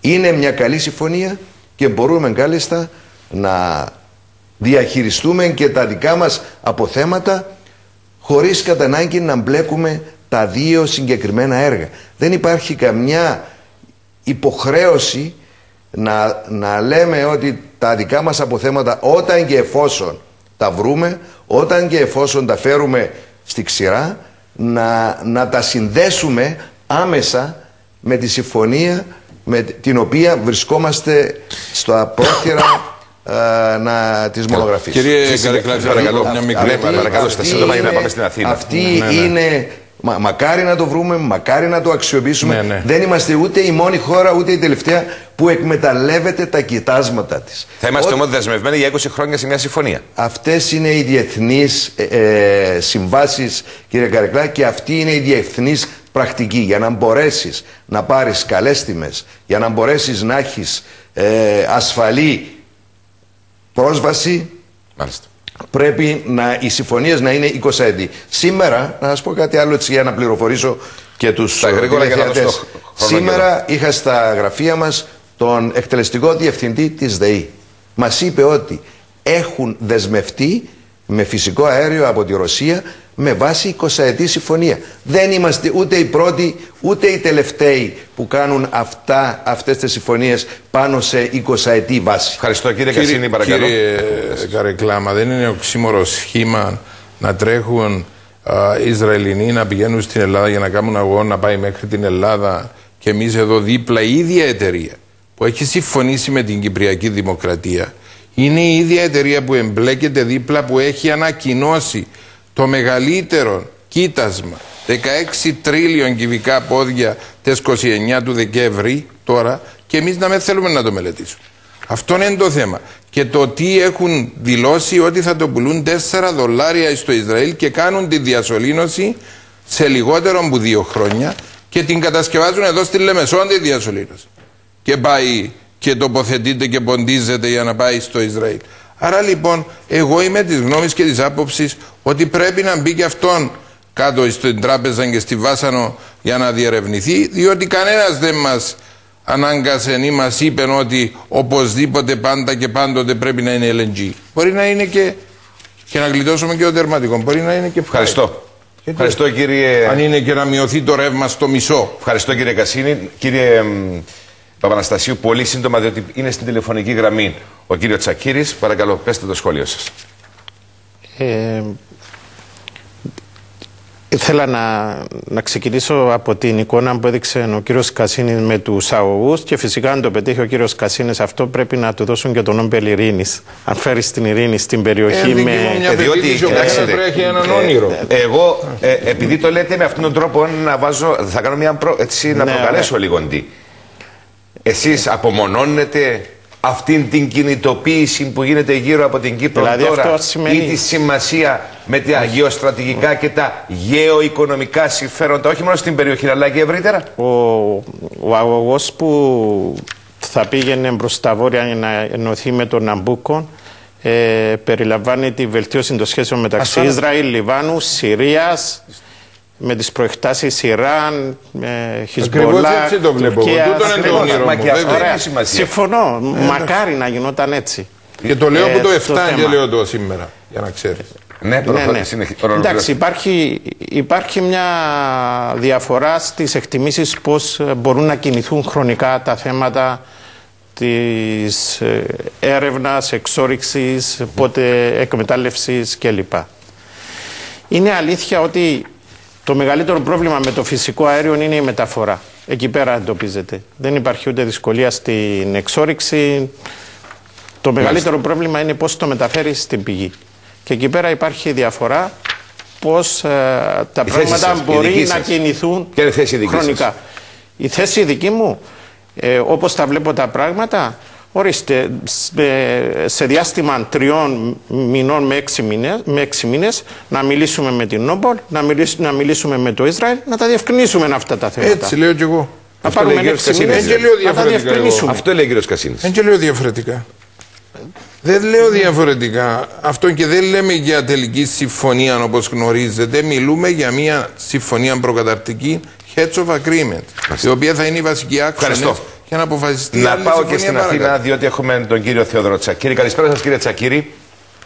Είναι μια καλή συμφωνία και μπορούμε κάλλιστα να διαχειριστούμε και τα δικά μας αποθέματα χωρίς κατά ανάγκη να μπλέκουμε τα δύο συγκεκριμένα έργα. Δεν υπάρχει καμιά υποχρέωση να, να λέμε ότι τα δικά μας αποθέματα όταν και εφόσον τα βρούμε, όταν και εφόσον τα φέρουμε στη ξηρά, να, να τα συνδέσουμε άμεσα με τη συμφωνία με την οποία βρισκόμαστε στα πρόχειρα ε, να, της μονογραφής. Κύριε Καρεκλάτη, παρακαλώ, μια μικρή Αυτή- παρακαλώ, στα αυτή σύντομα για να είναι- πάμε στην Αθήνα. Αυτή Ναι, ναι. είναι. Μα, μακάρι να το βρούμε, μακάρι να το αξιοποιήσουμε. Ναι, ναι. Δεν είμαστε ούτε η μόνη χώρα, ούτε η τελευταία που εκμεταλλεύεται τα κοιτάσματα της. Θα είμαστε Ό- όμως δεσμευμένοι για 20 χρόνια σε μια συμφωνία. Αυτές είναι οι διεθνείς ε, ε, συμβάσεις, κύριε Καρεκλά, και αυτή είναι η διεθνής πρακτική. Για να μπορέσεις να πάρεις καλές τιμές, για να μπορέσεις να έχεις ε, ασφαλή πρόσβαση, Μάλιστα. Πρέπει να, οι συμφωνίες να είναι 20 έτη. Σήμερα, να σας πω κάτι άλλο έτσι για να πληροφορήσω και τους Στα γρήγορα για να δώσω το χρόνο Σήμερα είχα στα γραφεία μας τον εκτελεστικό διευθυντή της ΔΕΗ. Μας είπε ότι έχουν δεσμευτεί με φυσικό αέριο από τη Ρωσία με βάση 20 ετή συμφωνία. Δεν είμαστε ούτε οι πρώτοι ούτε οι τελευταίοι που κάνουν αυτά, αυτές τις συμφωνίες πάνω σε 20 ετή βάση. Ευχαριστώ κύριε Κασίνη, παρακαλώ. Κύριε Καρεκλάμα, δεν είναι οξύμορο σχήμα να τρέχουν α, Ισραηλινοί να πηγαίνουν στην Ελλάδα για να κάνουν αγώνα να πάει μέχρι την Ελλάδα και εμείς εδώ δίπλα η ίδια εταιρεία που έχει συμφωνήσει με την Κυπριακή Δημοκρατία είναι η ίδια εταιρεία που εμπλέκεται δίπλα που έχει ανακοινώσει το μεγαλύτερο κοίτασμα 16 τρίλιον κυβικά πόδια τις 29 του Δεκέμβρη τώρα και εμείς να μην θέλουμε να το μελετήσουμε. Αυτό είναι το θέμα. Και το τι έχουν δηλώσει ότι θα το πουλούν 4 δολάρια στο Ισραήλ και κάνουν τη διασωλήνωση σε λιγότερο από δύο χρόνια και την κατασκευάζουν εδώ στη Λεμεσόν τη διασωλήνωση. Και πάει και τοποθετείται και ποντίζεται για να πάει στο Ισραήλ. Άρα λοιπόν εγώ είμαι της γνώμης και της άποψης ότι πρέπει να μπει και αυτόν κάτω στην τράπεζα και στη Βάσανο για να διερευνηθεί διότι κανένας δεν μας ανάγκασε ή μας είπε ότι οπωσδήποτε πάντα και πάντοτε πρέπει να είναι LNG. Μπορεί να είναι και, και να γλιτώσουμε και το τερματικός. Μπορεί να είναι και Ευχαριστώ. Ευχαριστώ κύριε. Αν είναι και να μειωθεί το ρεύμα στο μισό. Ευχαριστώ κύριε Κασίνη. Κύριε Παπαναστασίου, πολύ σύντομα, διότι είναι στην τηλεφωνική γραμμή ο κύριος Τσακύρης. Παρακαλώ, πέστε το σχόλιο σας. Ε, Ήθελα να, να ξεκινήσω από την εικόνα που έδειξε ο κύριος Κασίνης με τους αγωγούς και φυσικά αν το πετύχει ο κύριος Κασίνης αυτό πρέπει να του δώσουν και τον Νόμπελ Ειρήνης. Αν φέρει την ειρήνη στην περιοχή ε, με... Μια διότι, κοιτάξτε, τρέχει έναν όνειρο. Ε, εγώ, ε, επειδή το λέτε με αυτόν τον τρόπο, να βάζω, θα κάνω μια προ, έτσι, να ναι, προκαλέσω ναι. λίγο τι. Εσείς απομονώνετε αυτήν την κινητοποίηση που γίνεται γύρω από την Κύπρο δηλαδή τώρα σημαίνει... ή τη σημασία με τα γεωστρατηγικά και τα γεωοικονομικά συμφέροντα όχι μόνο στην περιοχή αλλά και ευρύτερα; Ο, ο αγωγός που θα πήγαινε προς τα βόρεια να ενωθεί με τον Ναμπούκο ε, περιλαμβάνει τη βελτίωση των σχέσεων μεταξύ Ισραήλ, Λιβάνου, Συρίας, με τις προεκτάσεις Ιράν, Χισμπολά, έτσι το βλέπω. Τούτο είναι το όνειρο μου. Συμφωνώ. Ε, Μακάρι να γινόταν έτσι. Και το λέω ε, που το 7 και λέω το σήμερα, για να ξέρεις. Ναι, ναι, ναι. Εντάξει, υπάρχει, υπάρχει μια διαφορά στις εκτιμήσεις πώς μπορούν να κινηθούν χρονικά τα θέματα της ε, έρευνας, εξόριξης, πότε εκμετάλλευσης κλπ. Είναι αλήθεια ότι το μεγαλύτερο πρόβλημα με το φυσικό αέριο είναι η μεταφορά. Εκεί πέρα εντοπίζεται. Δεν υπάρχει ούτε δυσκολία στην εξόριξη. Το μεγαλύτερο πρόβλημα είναι πώς το μεταφέρεις στην πηγή. Και εκεί πέρα υπάρχει διαφορά πώς ε, τα πράγματα μπορεί να κινηθούν χρονικά. Η θέση δική μου, ε, όπως τα βλέπω τα πράγματα, Ορίστε, σε διάστημα τριών μηνών με έξι μήνες, με έξι μήνες να μιλήσουμε με την Νόμπολ, να, μιλήσουμε, να μιλήσουμε με το Ισραήλ, να τα διευκρινίσουμε αυτά τα θέματα. Έτσι λέω κι εγώ. Να πάρουμε έξι μήνες, να τα διευκρινίσουμε. Αυτό λέει ο κύριος Κασίνης. Δεν και λέω διαφορετικά. Δεν λέω διαφορετικά. Αυτό και δεν λέμε για τελική συμφωνία όπως γνωρίζετε. Μιλούμε για μια συμφωνία προκαταρτική heads of agreement, η οποία θα είναι η βασική άξονα για να αποφασιστεί. Να πάω και στην Αθήνα, διότι έχουμε τον κύριο Θεόδωρο Τσακύρη. Καλησπέρα σας, κύριε Τσακύρη.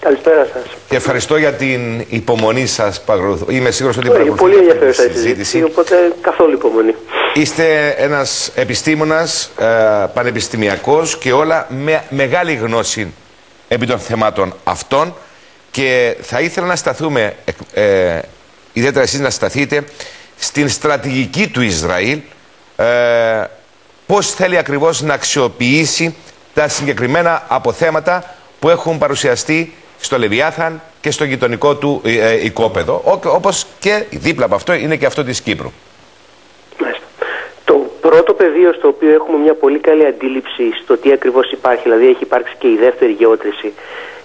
Καλησπέρα σας. Και ευχαριστώ για την υπομονή σας. Είμαι σίγουρος ότι παρακολουθείτε. Πολύ ενδιαφέρουσα η συζήτηση, οπότε καθόλου υπομονή. Είστε ένας επιστήμονας, ε, πανεπιστημιακός και όλα με μεγάλη γνώση επί των θεμάτων αυτών. Και θα ήθελα να σταθούμε, ε, ιδιαίτερα εσείς να σταθείτε, στην στρατηγική του Ισραήλ ε, πώς θέλει ακριβώς να αξιοποιήσει τα συγκεκριμένα αποθέματα που έχουν παρουσιαστεί στο Λεβιάθαν και στο γειτονικό του ε, ε οικόπεδο, όπως και δίπλα από αυτό είναι και αυτό της Κύπρου. Το πρώτο πεδίο στο οποίο έχουμε μια πολύ καλή αντίληψη στο τι ακριβώς υπάρχει, δηλαδή έχει υπάρξει και η δεύτερη γεώτρηση,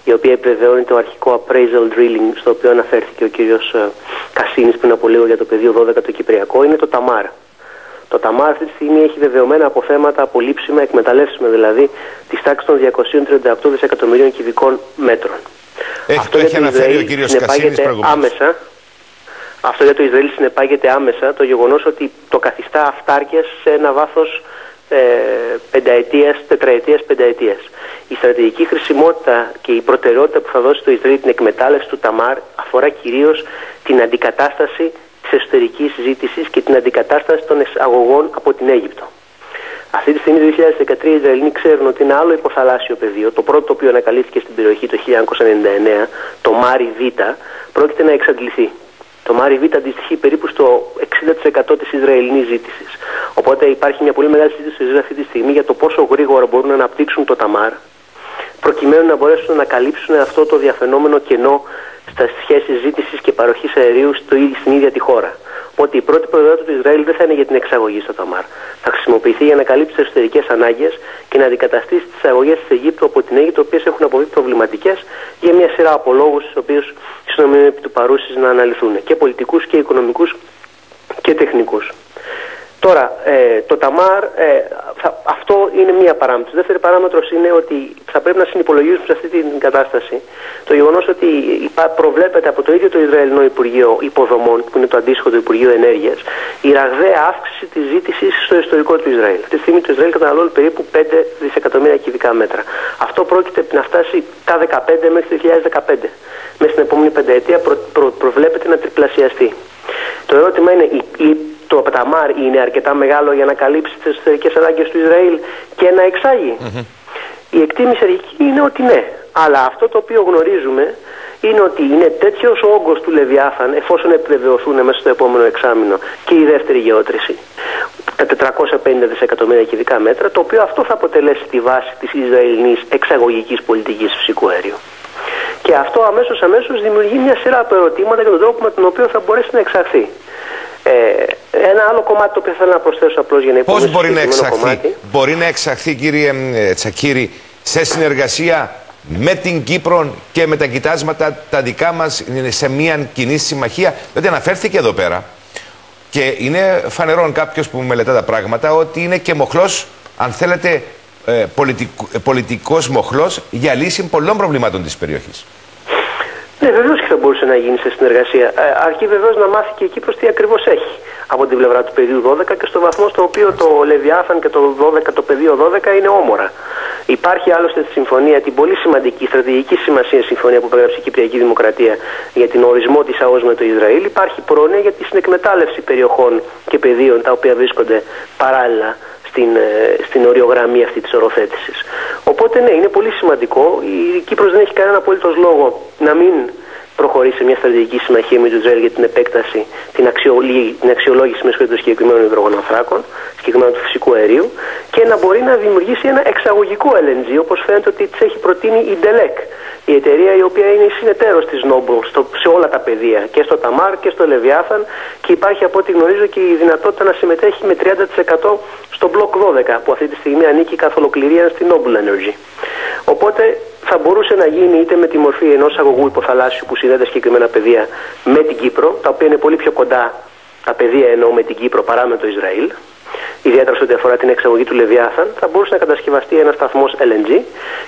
η οποία επιβεβαιώνει το αρχικό appraisal drilling στο οποίο αναφέρθηκε ο κύριος ε, Κασίνης πριν από λίγο για το πεδίο 12 το Κυπριακό, είναι το Ταμάρα. Το ΤΑΜΑΡ αυτή τη στιγμή έχει δεδομένα αποθέματα απολύψιμα, εκμεταλλεύσιμα δηλαδή, της τάξης των 238 δισεκατομμυρίων κυβικών μέτρων. Έχει, αυτό το έχει αναφέρει ο κύριος Κασίνης άμεσα. Αυτό για το Ισραήλ συνεπάγεται άμεσα το γεγονός ότι το καθιστά αυτάρκεια σε ένα βάθος ε, πενταετίας, τετραετίας, πενταετίας. Η στρατηγική χρησιμότητα και η προτεραιότητα που θα δώσει το Ισραήλ την εκμετάλλευση του Ταμάρ αφορά κυρίως την αντικατάσταση τη εσωτερική ζήτηση και την αντικατάσταση των εισαγωγών από την Αίγυπτο. Αυτή τη στιγμή, το 2013, οι Ισραηλοί ξέρουν ότι ένα άλλο υποθαλάσσιο πεδίο, το πρώτο το οποίο ανακαλύφθηκε στην περιοχή το 1999, το Μάρι Β, πρόκειται να εξαντληθεί. Το Μάρι Β αντιστοιχεί περίπου στο 60% της Ισραηλινής ζήτησης. Οπότε υπάρχει μια πολύ μεγάλη συζήτηση στο Ισραήλ αυτή τη στιγμή για το πόσο γρήγορα μπορούν να αναπτύξουν το Ταμάρ, προκειμένου να μπορέσουν να καλύψουν αυτό το διαφαινόμενο κενό στα σχέσεις ζήτησης και παροχής αερίου στο, στην ίδια τη χώρα. Ότι η πρώτη προτεραιότητα του Ισραήλ δεν θα είναι για την εξαγωγή στο Ταμάρ. Θα χρησιμοποιηθεί για να καλύψει τι εσωτερικές ανάγκες και να αντικαταστήσει τις αγωγές της Αιγύπτου από την Αίγυπτο, οι οποίες έχουν αποβεί προβληματικές για μια σειρά από λόγους, του οποίους συνομιλούν επί του παρούσης να αναλυθούν και πολιτικούς και οικονομικούς και τεχνικούς. Τώρα, ε, το Ταμάρ, ε, αυτό είναι μία παράμετρο. Δεύτερη παράμετρος είναι ότι θα πρέπει να συνυπολογίσουμε σε αυτή την κατάσταση το γεγονός ότι προβλέπεται από το ίδιο το Ισραηλινό Υπουργείο Υποδομών, που είναι το αντίστοιχο του Υπουργείου Ενέργειας, η ραγδαία αύξηση της ζήτησης στο ιστορικό του Ισραήλ. Αυτή τη στιγμή το Ισραήλ καταναλώνει περίπου 5 δισεκατομμύρια κυβικά μέτρα. Αυτό πρόκειται να φτάσει τα 15 μέχρι το 2015. Μέσα στην επόμενη πενταετία προ, προ, προβλέπεται να τριπλασιαστεί. Το ερώτημα είναι, η, η, το Παταμάρ είναι αρκετά μεγάλο για να καλύψει τις εσωτερικές ανάγκες του Ισραήλ και να εξάγει. Η εκτίμηση αρχική είναι ότι ναι. Αλλά αυτό το οποίο γνωρίζουμε είναι ότι είναι τέτοιος ο όγκος του Λεβιάθαν, εφόσον επιβεβαιωθούν μέσα στο επόμενο εξάμεινο και η δεύτερη γεώτρηση, τα 450 δισεκατομμύρια κυβικά μέτρα, το οποίο αυτό θα αποτελέσει τη βάση της Ισραηλινής εξαγωγικής πολιτικής φυσικού αέριου. Και αυτό αμέσως αμέσως δημιουργεί μια σειρά από ερωτήματα για τον τρόπο με τον οποίο θα μπορέσει να εξαχθεί. Ε, ένα άλλο κομμάτι το οποίο θέλω να προσθέσω απλώς για να Πώς μπορεί να εξαχθεί, μπορεί να εξαχθεί, κύριε ε, Τσακύρη, σε συνεργασία με την Κύπρο και με τα κοιτάσματα τα δικά μας σε μια κοινή συμμαχία; Δηλαδή αναφέρθηκε εδώ πέρα και είναι φανερόν κάποιος που μελετά τα πράγματα ότι είναι και μοχλός, αν θέλετε, ε, πολιτικός μοχλός για λύση πολλών προβλημάτων της περιοχής. Ναι, βεβαίως και θα μπορούσε να γίνει σε συνεργασία. Ε, αρκεί βεβαίως να μάθει και η Κύπρος τι ακριβώς έχει από την πλευρά του πεδίου 12 και στο βαθμό στο οποίο το Λεβιάθαν και το, 12, το πεδίο 12 είναι όμορα. Υπάρχει άλλωστε στη συμφωνία την πολύ σημαντική στρατηγική σημασία συμφωνία που περιγράψει η Κυπριακή Δημοκρατία για την ορισμό της ΑΟΣ με το Ισραήλ. Υπάρχει πρόνοια για τη συνεκμετάλλευση περιοχών και πεδίων τα οποία βρίσκονται παράλληλα στην, ε, στην οριογραμμή αυτή της οροθέτησης. Οπότε ναι, είναι πολύ σημαντικό. Η Κύπρος δεν έχει κανένα απολύτως λόγο να μην προχωρήσει σε μια στρατηγική συμμαχία με το Ισραήλ για την επέκταση, την, αξιολόγηση, την αξιολόγηση με των συγκεκριμένων υδρογοναθράκων, συγκεκριμένων του φυσικού αερίου και να μπορεί να δημιουργήσει ένα εξαγωγικό LNG όπως φαίνεται ότι τη έχει προτείνει η Delec, η εταιρεία η οποία είναι η συνεταίρος της Noble σε όλα τα πεδία και στο Ταμάρ και στο Λεβιάθαν και υπάρχει από ό,τι γνωρίζω και η δυνατότητα να συμμετέχει με 30% στο Block 12 που αυτή τη στιγμή ανήκει καθ' ολοκληρία στην Noble Energy. Οπότε θα μπορούσε να γίνει είτε με τη μορφή ενός αγωγού υποθαλάσσιου που συνδέεται συγκεκριμένα πεδία με την Κύπρο, τα οποία είναι πολύ πιο κοντά τα πεδία εννοώ με την Κύπρο παρά με το Ισραήλ, ιδιαίτερα σε ό,τι αφορά την εξαγωγή του Λεβιάθαν, θα μπορούσε να κατασκευαστεί ένας σταθμός LNG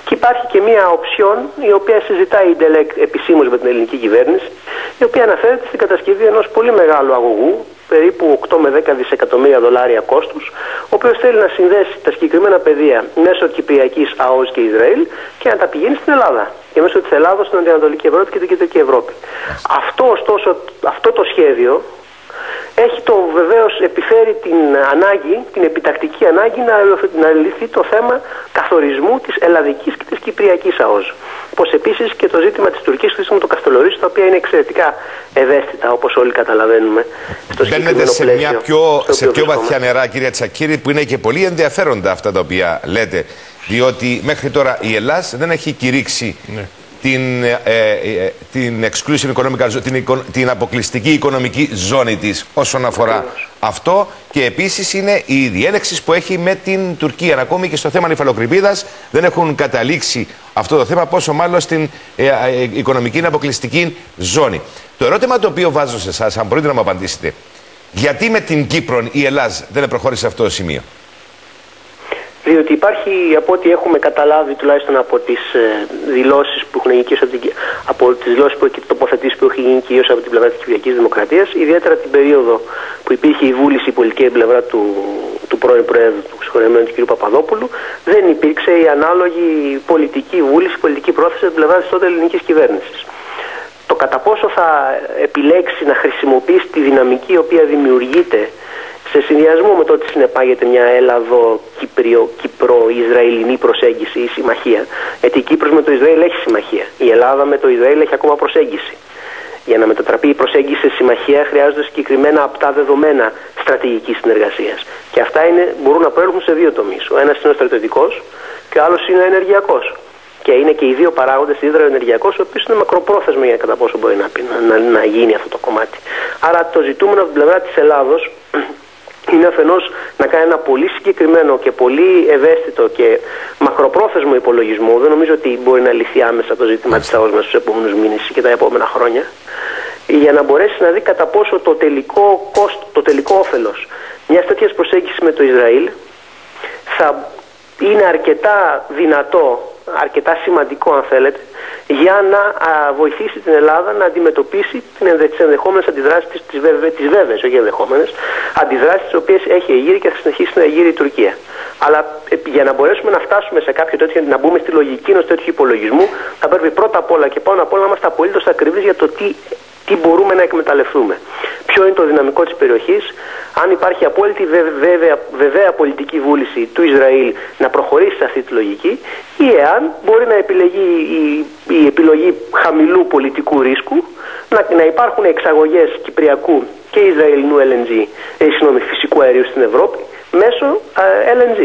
και υπάρχει και μια οψιόν η οποία συζητάει η Ντελεκ επισήμως με την ελληνική κυβέρνηση, η οποία αναφέρεται στην κατασκευή ενός πολύ μεγάλου αγωγού, περίπου 8 με 10 δισεκατομμύρια δολάρια κόστους, ο οποίος θέλει να συνδέσει τα συγκεκριμένα πεδία μέσω Κυπριακής ΑΟΣ και Ισραήλ και να τα πηγαίνει στην Ελλάδα. Και μέσω της Ελλάδα στην Ανατολική Ευρώπη και την Κεντρική Ευρώπη. Αυτό ωστόσο, αυτό το σχέδιο έχει το βεβαίως επιφέρει την ανάγκη, την επιτακτική ανάγκη να, να λυθεί το θέμα καθορισμού της ελλαδικής και της κυπριακής ΑΟΣ. Όπως επίσης και το ζήτημα της τουρκική χρήση το Καστολορίσου, τα οποία είναι εξαιρετικά ευαίσθητα, όπως όλοι καταλαβαίνουμε. Στο Μπαίνετε σε, μια πιο, σε πιο βαθιά νερά, κυρία Τσακύρη, που είναι και πολύ ενδιαφέροντα αυτά τα οποία λέτε. Διότι μέχρι τώρα η Ελλάδα δεν έχει κηρύξει ναι την, ε, ε, την exclusive economic την, την αποκλειστική οικονομική ζώνη της όσον αφορά αυτό και επίσης είναι οι διένεξεις που έχει με την Τουρκία. Ακόμη και στο θέμα νυφαλοκρηπίδας δεν έχουν καταλήξει αυτό το θέμα πόσο μάλλον στην ε, οικονομική αποκλειστική ζώνη. Το ερώτημα το οποίο βάζω σε εσάς, αν μπορείτε να μου απαντήσετε, γιατί με την Κύπρο η Ελλάδα δεν προχώρησε σε αυτό το σημείο; Διότι υπάρχει, από ό,τι έχουμε καταλάβει τουλάχιστον από τις ε, δηλώσεις που έχουν γίνει από, την, από τις δηλώσεις που τοποθετήσει που έχουν γίνει κυρίως από την πλευρά της Κυπριακής Δημοκρατίας, ιδιαίτερα την περίοδο που υπήρχε η βούληση πολιτική πλευρά του, του πρώην Προέδρου του συγχωρεμένου του κ. Παπαδόπουλου, δεν υπήρξε η ανάλογη πολιτική βούληση, πολιτική πρόθεση από την πλευρά της τότε ελληνικής κυβέρνησης. Το κατά πόσο θα επιλέξει να χρησιμοποιήσει τη δυναμική η οποία δημιουργείται σε συνδυασμό με το ότι συνεπάγεται μια Ελλάδο-Κυπρο-Ισραηλινή προσέγγιση ή συμμαχία. Γιατί η Κύπρος με το Ισραήλ έχει συμμαχία. Η Ελλάδα με το Ισραήλ έχει ακόμα προσέγγιση. Για να μετατραπεί η προσέγγιση σε συμμαχία χρειάζονται συγκεκριμένα απτά δεδομένα στρατηγικής συνεργασίας. Και αυτά είναι, μπορούν να προέρχονται σε δύο τομείς. Ο ένας είναι ο στρατιωτικός και ο άλλος είναι ο ενεργειακός. Και είναι και οι δύο παράγοντες, υδροενεργειακό, ο οποίος είναι μακροπρόθεσμο για κατά πόσο μπορεί να, να, να, γίνει αυτό το κομμάτι. Άρα το ζητούμενο από την πλευρά της Ελλάδος είναι αφενός να κάνει ένα πολύ συγκεκριμένο και πολύ ευαίσθητο και μακροπρόθεσμο υπολογισμό. Δεν νομίζω ότι μπορεί να λυθεί άμεσα το ζήτημα της ΑΟΣ μέσα στους επόμενους μήνες και τα επόμενα χρόνια. για να μπορέσει να δει κατά πόσο το τελικό, κόστο, το τελικό όφελος μιας τέτοιας προσέγγισης με το Ισραήλ θα είναι αρκετά δυνατό, αρκετά σημαντικό αν θέλετε, για να βοηθήσει την Ελλάδα να αντιμετωπίσει τις ενδεχόμενες αντιδράσεις, τι βέβαιες, όχι ενδεχόμενες, αντιδράσεις τις οποίες έχει εγείρει και θα συνεχίσει να εγείρει η Τουρκία. Αλλά ε, για να μπορέσουμε να φτάσουμε σε κάποιο τέτοιο, να μπούμε στη λογική ενός τέτοιου υπολογισμού, θα πρέπει πρώτα απ' όλα και πάνω απ' όλα να είμαστε απολύτως ακριβείς για το τι τι μπορούμε να εκμεταλλευτούμε. Ποιο είναι το δυναμικό της περιοχής, αν υπάρχει απόλυτη βεβαία, βεβαία πολιτική βούληση του Ισραήλ να προχωρήσει σε αυτή τη λογική ή εάν μπορεί να επιλεγεί η, η επιλογή χαμηλού πολιτικού ρίσκου, να, να υπάρχουν εξαγωγές Κυπριακού και Ισραηλινού LNG, ε, συγγνώμη, φυσικού αερίου στην Ευρώπη μέσω ε, LNG.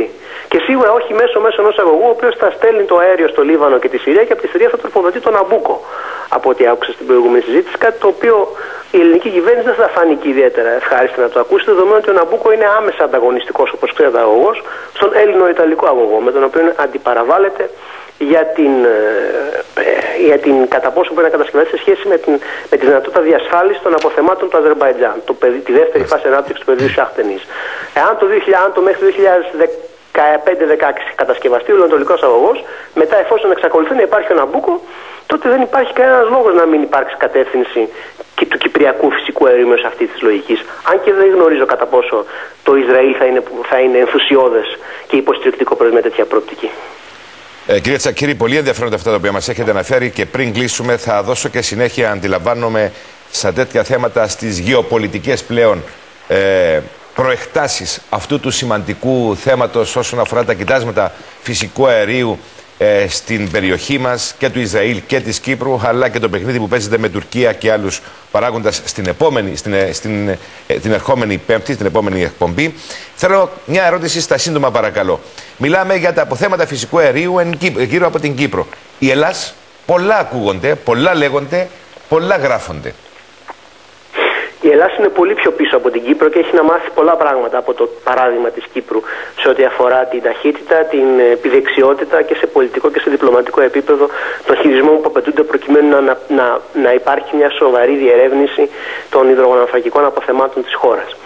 Και σίγουρα όχι μέσω, μέσω ενός αγωγού, ο οποίος θα στέλνει το αέριο στο Λίβανο και τη Συρία και από τη Συρία θα τροφοδοτεί τον Αμπούκο. Από ό,τι άκουσα στην προηγούμενη συζήτηση. Κάτι το οποίο η ελληνική κυβέρνηση δεν θα φάνηκε ιδιαίτερα ευχάριστη να το ακούσει, δεδομένου ότι ο Ναμπούκο είναι άμεσα ανταγωνιστικός, όπως ξέρετε, αγωγός, στον Έλληνο-Ιταλικό αγωγό, με τον οποίο αντιπαραβάλλεται για την, ε, ε, για την κατά πόσο μπορεί να κατασκευαστεί σε σχέση με, την, με τη δυνατότητα διασφάλισης των αποθεμάτων του Αζερμπαϊτζάν, το, τη δεύτερη φάση ανάπτυξης του πεδίου Σάχτενη. Εάν το 2000, το μέχρι το 2015-16 κατασκευαστεί ο Ανατολικό αγωγός, μετά εφόσον εξακολουθεί να υπάρχει ο Ναμπούκο, τότε δεν υπάρχει κανένας λόγος να μην υπάρξει κατεύθυνση και του κυπριακού φυσικού αερίου μέσα αυτής της λογικής. Αν και δεν γνωρίζω κατά πόσο το Ισραήλ θα είναι, θα είναι ενθουσιώδες και υποστηρικτικό προς μια τέτοια προοπτική. Ε, κύριε Τσακύρη, πολύ ενδιαφέροντα αυτά τα οποία μας έχετε αναφέρει και πριν κλείσουμε θα δώσω και συνέχεια, αντιλαμβάνομαι, σε τέτοια θέματα στις γεωπολιτικές πλέον ε, προεκτάσεις αυτού του σημαντικού θέματος όσον αφορά τα κοιτάσματα φυσικού αερίου ε, στην περιοχή μας και του Ισραήλ και της Κύπρου αλλά και το παιχνίδι που παίζεται με Τουρκία και άλλους παράγοντας στην επόμενη, στην, ε, στην, ε, την ερχόμενη πέμπτη, στην επόμενη εκπομπή. Θέλω μια ερώτηση στα σύντομα παρακαλώ. Μιλάμε για τα αποθέματα φυσικού αερίου εν, γύρω από την Κύπρο. Η Ελλάς πολλά ακούγονται, πολλά λέγονται, πολλά γράφονται. Η Ελλάδα είναι πολύ πιο πίσω από την Κύπρο και έχει να μάθει πολλά πράγματα από το παράδειγμα της Κύπρου σε ό,τι αφορά την ταχύτητα, την επιδεξιότητα και σε πολιτικό και σε διπλωματικό επίπεδο των χειρισμών που απαιτούνται προκειμένου να, να, να υπάρχει μια σοβαρή διερεύνηση των υδρογονανθρακικών αποθεμάτων της χώρας.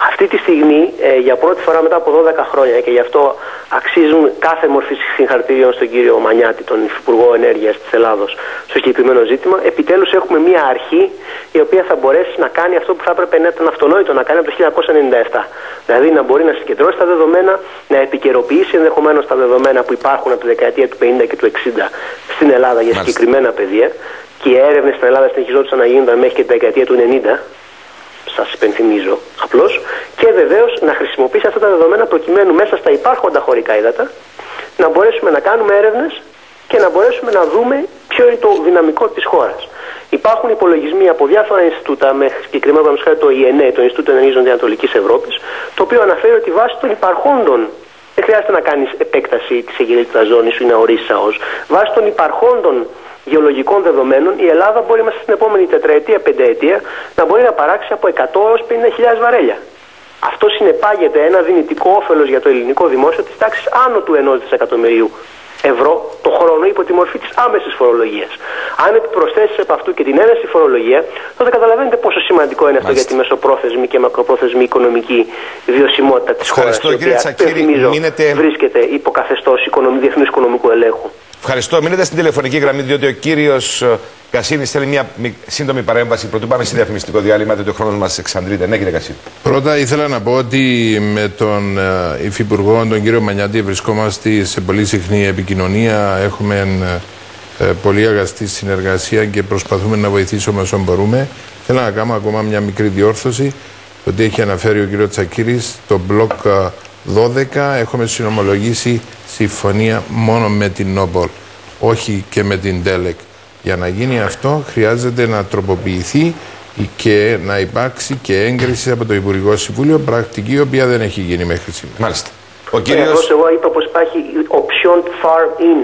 Αυτή τη στιγμή, ε, για πρώτη φορά μετά από 12 χρόνια και γι' αυτό αξίζουν κάθε μορφή συγχαρητήριων στον κύριο Μανιάτη, τον Υφυπουργό Ενέργειας της Ελλάδος, στο συγκεκριμένο ζήτημα. Επιτέλους, έχουμε μία αρχή η οποία θα μπορέσει να κάνει αυτό που θα έπρεπε να ήταν αυτονόητο να κάνει από το 1997. Δηλαδή να μπορεί να συγκεντρώσει τα δεδομένα, να επικαιροποιήσει ενδεχομένως τα δεδομένα που υπάρχουν από τη δεκαετία του 50 και του 60 στην Ελλάδα για συγκεκριμένα πεδία. Και οι έρευνες στην Ελλάδα συνεχιζόντουσαν να γίνονταν μέχρι και τη δεκαετία του 90 σας υπενθυμίζω απλώς, και βεβαίως να χρησιμοποιήσει αυτά τα δεδομένα προκειμένου μέσα στα υπάρχοντα χωρικά ύδατα να μπορέσουμε να κάνουμε έρευνες και να μπορέσουμε να δούμε ποιο είναι το δυναμικό της χώρας. Υπάρχουν υπολογισμοί από διάφορα Ινστιτούτα, με συγκεκριμένα χάρη το ΙΕΝΕ, το Ινστιτούτο Ενεργείζων Ανατολικής Ευρώπης, το οποίο αναφέρει ότι βάσει των υπαρχόντων δεν χρειάζεται να κάνεις επέκταση της εγκυρότητας ζώνης ή να ορίσεις ΑΟΣ. Βάσει των υπαρχόντων γεωλογικών δεδομένων, η Ελλάδα μπορεί μέσα στην επόμενη τετραετία, πενταετία να μπορεί να παράξει από 100 έως 50.000 βαρέλια. Αυτό συνεπάγεται ένα δυνητικό όφελος για το ελληνικό δημόσιο της τάξης άνω του 1 δισεκατομμυρίου ευρώ το χρόνο υπό τη μορφή της άμεσης φορολογίας. Αν επιπροσθέσεις από αυτού και την έμεση φορολογία, τότε καταλαβαίνετε πόσο σημαντικό είναι αυτό για τη μεσοπρόθεσμη και μακροπρόθεσμη οικονομική βιωσιμότητα της χώρας. Ευχαριστώ κύριε Τσακύρη. Μείνετε... Βρίσκεται υποκαθεστώ διεθνούς οικονομικού ελέγχου. Ευχαριστώ. Μείνετε στην τηλεφωνική γραμμή, διότι ο κύριος ε, Κασίνη θέλει μια σύντομη παρέμβαση. Πρωτού πάμε σε διαφημιστικό διάλειμμα, διότι ο χρόνος μας εξαντλείται. Ναι, κύριε Κασίνη. Πρώτα ήθελα να πω ότι με τον ε, Υφυπουργό, τον κύριο Μανιάτη, βρισκόμαστε σε πολύ συχνή επικοινωνία. Έχουμε ε, πολύ αγαστή συνεργασία και προσπαθούμε να βοηθήσουμε όσο μπορούμε. Θέλω να κάνω ακόμα μια μικρή διόρθωση. Ότι έχει αναφέρει ο κύριος Τσακύρης, το μπλοκ 12 έχουμε συνομολογήσει συμφωνία μόνο με την Νόμπολ, όχι και με την Τέλεκ. Για να γίνει αυτό χρειάζεται να τροποποιηθεί και να υπάρξει και έγκριση από το Υπουργικό Συμβούλιο, πρακτική η οποία δεν έχει γίνει μέχρι σήμερα. Μάλιστα. Ο κύριος... Εγώ είπα πως υπάρχει option far in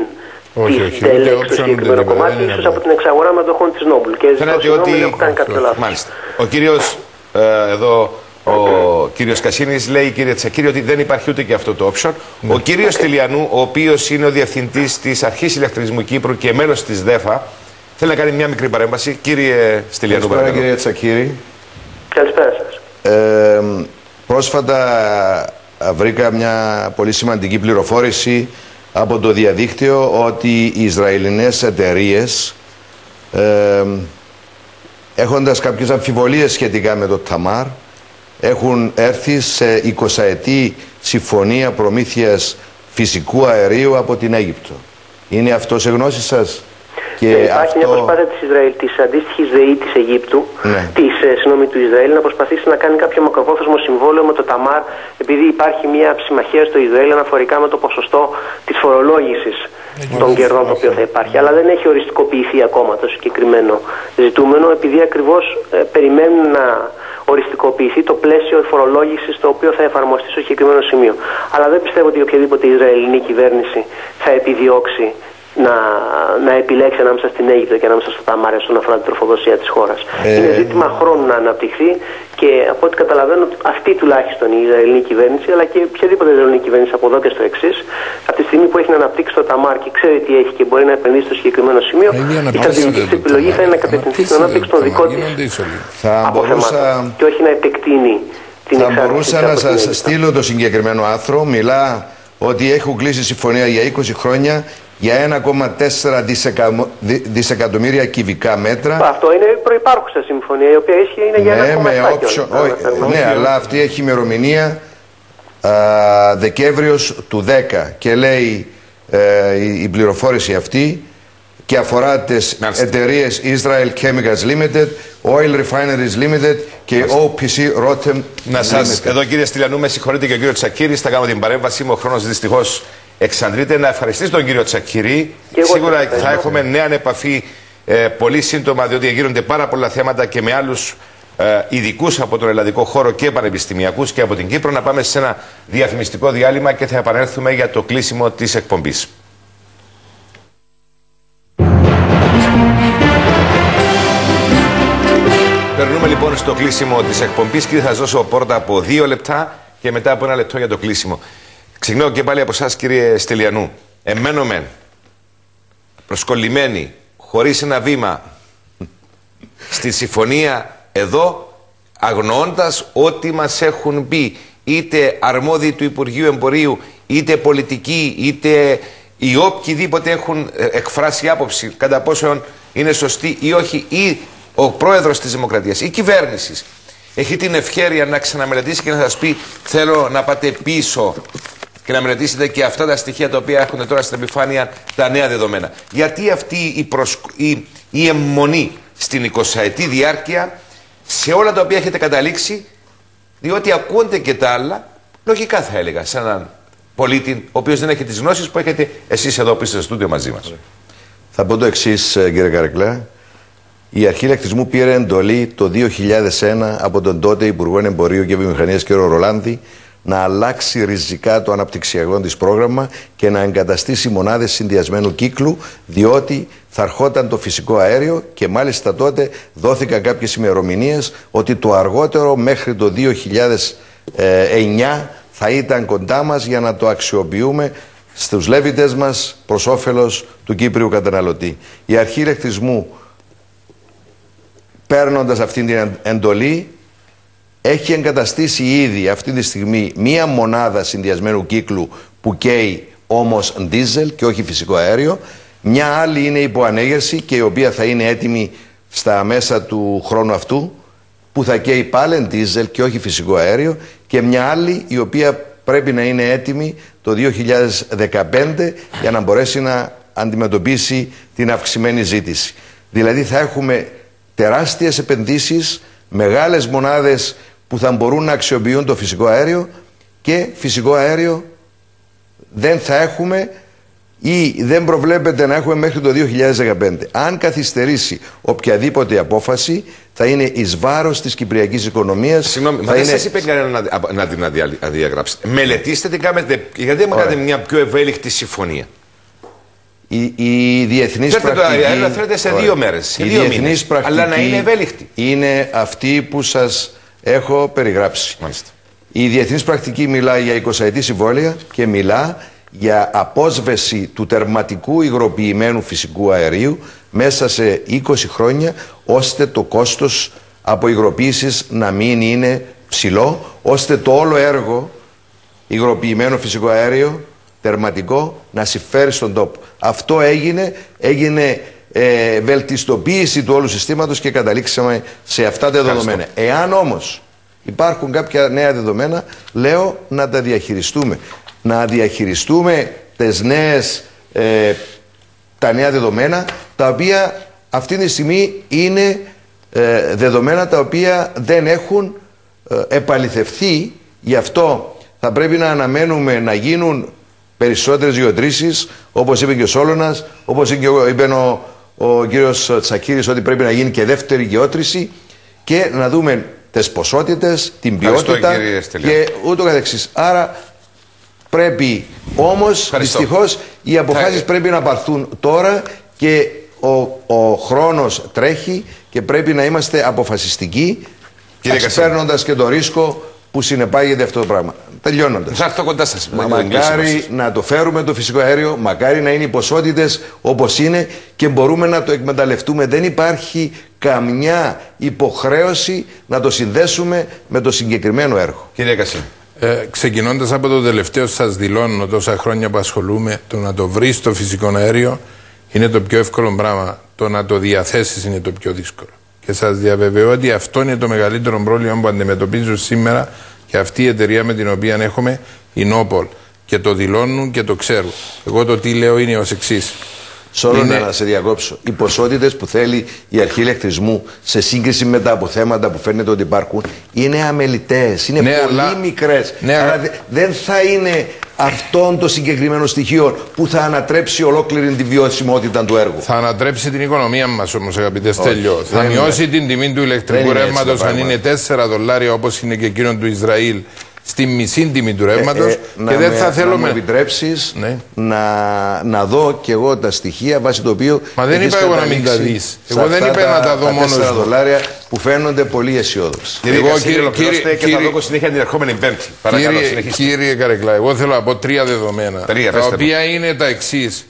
όχι, όχι, ούτε option συγκεκριμένο κομμάτι, ίσως από την εξαγορά μετοχών της Νόμπολ. Και Φαίνεται ότι... Έχω κάνει κάποιο λάθος. Μάλιστα. Ο κύριος ε, εδώ ο κύριος Κασίνης λέει, κύριε Τσακύρη, ότι δεν υπάρχει ούτε και αυτό το option. Ο κύριος Τηλιανού, ο οποίος είναι ο διευθυντής της Αρχής Ηλεκτρισμού Κύπρου και μέλος της ΔΕΦΑ, Θέλει να κάνει μια μικρή παρέμβαση. Κύριε Στυλιανού, Καλησπέρα παρακαλώ. κύριε Τσακύρη. Καλησπέρα σας. Ε, πρόσφατα α, βρήκα μια πολύ σημαντική πληροφόρηση από το διαδίκτυο ότι οι Ισραηλινές εταιρείες ε, έχοντας κάποιες αμφιβολίες σχετικά με το Ταμάρ έχουν έρθει σε 20 ετή συμφωνία προμήθειας φυσικού αερίου από την Αίγυπτο. Είναι αυτό σε γνώση σας; Και Ε, Υπάρχει μια προσπάθεια της, Ισραήλ, της αντίστοιχης ΔΕΗ της Αιγύπτου, Ναι. της, ε, συγγνώμη, του Ισραήλ, να προσπαθήσει να κάνει κάποιο μακροπρόθεσμο συμβόλαιο με το Ταμάρ, επειδή υπάρχει μια ψημαχία στο Ισραήλ αναφορικά με το ποσοστό της φορολόγησης των κερδών το οποίο θα υπάρχει. Αλλά δεν έχει οριστικοποιηθεί ακόμα το συγκεκριμένο ζητούμενο, επειδή ακριβώς ε, περιμένουν να οριστικοποιηθεί το πλαίσιο φορολόγησης το οποίο θα εφαρμοστεί στο συγκεκριμένο σημείο. Αλλά δεν πιστεύω ότι οποιαδήποτε Ισραηλινή κυβέρνηση θα επιδιώξει να, να επιλέξει ανάμεσα στην Αίγυπτο και ανάμεσα στο Ταμάρ όσον αφορά την τροφοδοσία της χώρας. Ε, Είναι ζήτημα χρόνου να αναπτυχθεί και από ό,τι καταλαβαίνω, αυτή τουλάχιστον η Ισραηλινή κυβέρνηση, αλλά και οποιαδήποτε Ισραηλινή κυβέρνηση από εδώ και στο εξής, από τη στιγμή που έχει να αναπτύξει το Ταμάρ και ξέρει τι έχει και μπορεί να επενδύσει στο συγκεκριμένο σημείο, Ήδη η αναπτύσσεται στρατηγική της το επιλογή θα είναι να Ταμάρ. κατευθυνθεί στην ανάπτυξη των Αναπτύσσεται δικών το της Ταμάρ. Γίνονται ίσολοι. θα μπορούσα... αποθεμάτων και όχι να επεκτείνει την Θα εξάρτηση μπορούσα της να από την σας Αίγυπτο. στείλω το συγκεκριμένο άρθρο. Μιλά ότι έχουν κλείσει συμφωνία για 20 χρόνια για 1,4 δισεκα... δι- δισεκατομμύρια κυβικά μέτρα. Αυτό είναι προϋπάρχουσα συμφωνία, η οποία ίσχυε είναι για Ναι, ένα με κομματάκι. option, όλα. όχι, Να- ναι, αλλά αυτή έχει ημερομηνία α, Δεκέμβριος του 10 και λέει ε, η, η πληροφόρηση αυτή και αφορά τις Μάλιστα. εταιρείες Israel Chemicals Limited, Oil Refineries Limited και OPC Rotem Να σα. Limited. Εδώ, κύριε Στυλιανού, με συγχωρείτε και ο κύριο Τσακύρη. Θα κάνω την παρέμβασή μου. Ο χρόνος δυστυχώς εξαντλείται. Να ευχαριστήσω τον κύριο Τσακύρη. Και εγώ Σίγουρα σας ευχαριστώ. θα έχουμε νέα επαφή ε, πολύ σύντομα, διότι γίνονται πάρα πολλά θέματα και με άλλους ε, ειδικούς από τον ελλαδικό χώρο και πανεπιστημιακούς και από την Κύπρο. Να πάμε σε ένα διαφημιστικό διάλειμμα και θα επανέλθουμε για το κλείσιμο της εκπομπής. Περνούμε λοιπόν στο κλείσιμο της εκπομπής και θα σας δώσω πρώτα από δύο λεπτά και μετά από ένα λεπτό για το κλείσιμο. Ξεκινάω και πάλι από εσάς, κύριε Στυλιανού. Εμένω μεν, προσκολλημένοι, χωρίς ένα βήμα στη συμφωνία εδώ, αγνοώντας ό,τι μας έχουν πει είτε αρμόδιοι του Υπουργείου Εμπορίου, είτε πολιτικοί, είτε οι οποιοδήποτε έχουν ε, εκφράσει άποψη κατά πόσο είναι σωστή ή όχι, ή ο πρόεδρος της Δημοκρατίας, η κυβέρνησης, έχει την ευχαίρεια να ξαναμελετήσει και να σας πει θέλω να πάτε πίσω και να μελετήσετε και αυτά τα στοιχεία τα οποία έχουν τώρα στην επιφάνεια τα νέα δεδομένα. Γιατί αυτή η, προσκ... η... η αιμονή στην 20ετή διάρκεια σε όλα τα οποία έχετε καταλήξει, διότι ακούνται και τα άλλα, λογικά θα έλεγα, σε έναν πολίτη ο οποίος δεν έχει τις γνώσεις που έχετε εσείς εδώ πίσω στο στούντιο μαζί μας. Θα πω το εξής, κύριε Καρεκλά. Η αρχή ηλεκτρισμού πήρε εντολή το 2001 από τον τότε Υπουργό Εμπορίου και Βιομηχανίας κ. Ρολάνδη να αλλάξει ριζικά το αναπτυξιακό της πρόγραμμα και να εγκαταστήσει μονάδες συνδυασμένου κύκλου, διότι θα ερχόταν το φυσικό αέριο και μάλιστα τότε δόθηκαν κάποιες ημερομηνίες ότι το αργότερο μέχρι το 2009 θα ήταν κοντά μας για να το αξιοποιούμε στους λέβητες μας προς όφελος του Κύπριου καταναλωτή. Η αρχή ηλεκτρισμού παίρνοντας αυτή την εντολή έχει εγκαταστήσει ήδη αυτή τη στιγμή μία μονάδα συνδυασμένου κύκλου που καίει όμως δίζελ και όχι φυσικό αέριο. Μια άλλη είναι υπό ανέγερση και η οποία θα είναι έτοιμη στα μέσα του χρόνου αυτού που θα καίει πάλι δίζελ και όχι φυσικό αέριο και μια άλλη η οποία πρέπει να είναι έτοιμη το 2015 για να μπορέσει να αντιμετωπίσει την αυξημένη ζήτηση. Δηλαδή θα έχουμε τεράστιες επενδύσεις, μεγάλες μονάδες που θα μπορούν να αξιοποιούν το φυσικό αέριο και φυσικό αέριο δεν θα έχουμε ή δεν προβλέπεται να έχουμε μέχρι το 2015. Αν καθυστερήσει οποιαδήποτε απόφαση θα είναι εις βάρος της κυπριακής οικονομίας. Συγγνώμη, θα μα δεν είναι... σας είπε κανένα να, να την αδια- αδιαγράψετε. Μελετήστε την κάνετε. Γιατί δεν μου Ωραία. κάνετε μια πιο ευέλικτη συμφωνία. Η, η διεθνής Φέρτε το πρακτική... αέριο, φέρτε σε Ωραία. δύο μέρες, σε η δύο διεθνής μήνες. πρακτική Αλλά να είναι ευέλικτη. Είναι αυτή που σας έχω περιγράψει. Μάλιστα. Η διεθνής πρακτική μιλάει για 20 ετή συμβόλαια και μιλά για απόσβεση του τερματικού υγροποιημένου φυσικού αερίου, μέσα σε 20 χρόνια ώστε το κόστος από υγροποίησης να μην είναι ψηλό ώστε το όλο έργο υγροποιημένο φυσικό αέριο τερματικό να συμφέρει στον τόπο. Αυτό έγινε, έγινε ε, βελτιστοποίηση του όλου συστήματος και καταλήξαμε σε αυτά τα δεδομένα. Εάν όμως υπάρχουν κάποια νέα δεδομένα, λέω να τα διαχειριστούμε. Να διαχειριστούμε τις νέες, ε, τα νέα δεδομένα, τα οποία αυτή τη στιγμή είναι ε, δεδομένα τα οποία δεν έχουν ε, επαληθευθεί. Γι' αυτό θα πρέπει να αναμένουμε να γίνουν περισσότερες γεωτρήσεις, όπως είπε και ο Σόλωνας, όπως είπε ο, ο κύριος Τσακύρης ότι πρέπει να γίνει και δεύτερη γεώτρηση και να δούμε τις ποσότητες, την ποιότητα και ούτω καθεξής. Άρα πρέπει όμως δυστυχώς οι αποφάσεις πρέπει να πάρθουν τώρα και ο, ο χρόνος τρέχει και πρέπει να είμαστε αποφασιστικοί παίρνοντα και το ρίσκο που συνεπάγεται αυτό το πράγμα. Τελειώνοντας. Θα έρθω κοντά σας. Μα, μακάρι να το φέρουμε το φυσικό αέριο, μακάρι να είναι οι ποσότητες όπως είναι και μπορούμε να το εκμεταλλευτούμε. Δεν υπάρχει καμιά υποχρέωση να το συνδέσουμε με το συγκεκριμένο έργο. Κύριε Κασί. Ε, Ξεκινώντας από το τελευταίο, σας δηλώνω τόσα χρόνια που ασχολούμαι, το να το βρεις το φυσικό αέριο είναι το πιο εύκολο πράγμα. Το να το διαθέσεις είναι το πιο δύσκολο. Και σας διαβεβαιώ ότι αυτό είναι το μεγαλύτερο πρόβλημα που αντιμετωπίζω σήμερα και αυτή η εταιρεία με την οποία έχουμε, η Νόπολ. Και το δηλώνουν και το ξέρουν. Εγώ το τι λέω είναι ως εξής. Σόλο είναι... να σε διακόψω. Οι ποσότητες που θέλει η αρχή ηλεκτρισμού σε σύγκριση με τα αποθέματα που φαίνεται ότι υπάρχουν είναι αμελητές. Είναι ναι, πολύ αλλά... μικρές. Ναι, αλλά δεν θα είναι αυτόν το συγκεκριμένο στοιχείο που θα ανατρέψει ολόκληρη τη βιωσιμότητα του έργου. Θα ανατρέψει την οικονομία μας όμως, αγαπητές Στέλιο. Θα μειώσει την τιμή του ηλεκτρικού ρεύματος αν είναι 4 δολάρια όπως είναι και εκείνον του Ισραήλ στη μισή τιμή του ρεύματος. Ε, ε, και δεν θα θέλω να μου επιτρέψεις ναι. να, να δω και εγώ τα στοιχεία βάσει το οποίο. Μα δεν είπα εγώ να μην τα δει. Εγώ δεν είπα να τα δω μόνος. Τα δολάρια που φαίνονται πολύ αισιόδοξοι. Εγώ κύριε, κύριε, και θα δω συνέχεια την ερχόμενη Πέμπτη. Παρακαλώ, κύριε, κύριε Καρεκλά, εγώ θέλω να πω τρία δεδομένα. Τρία, τα οποία είναι τα εξής.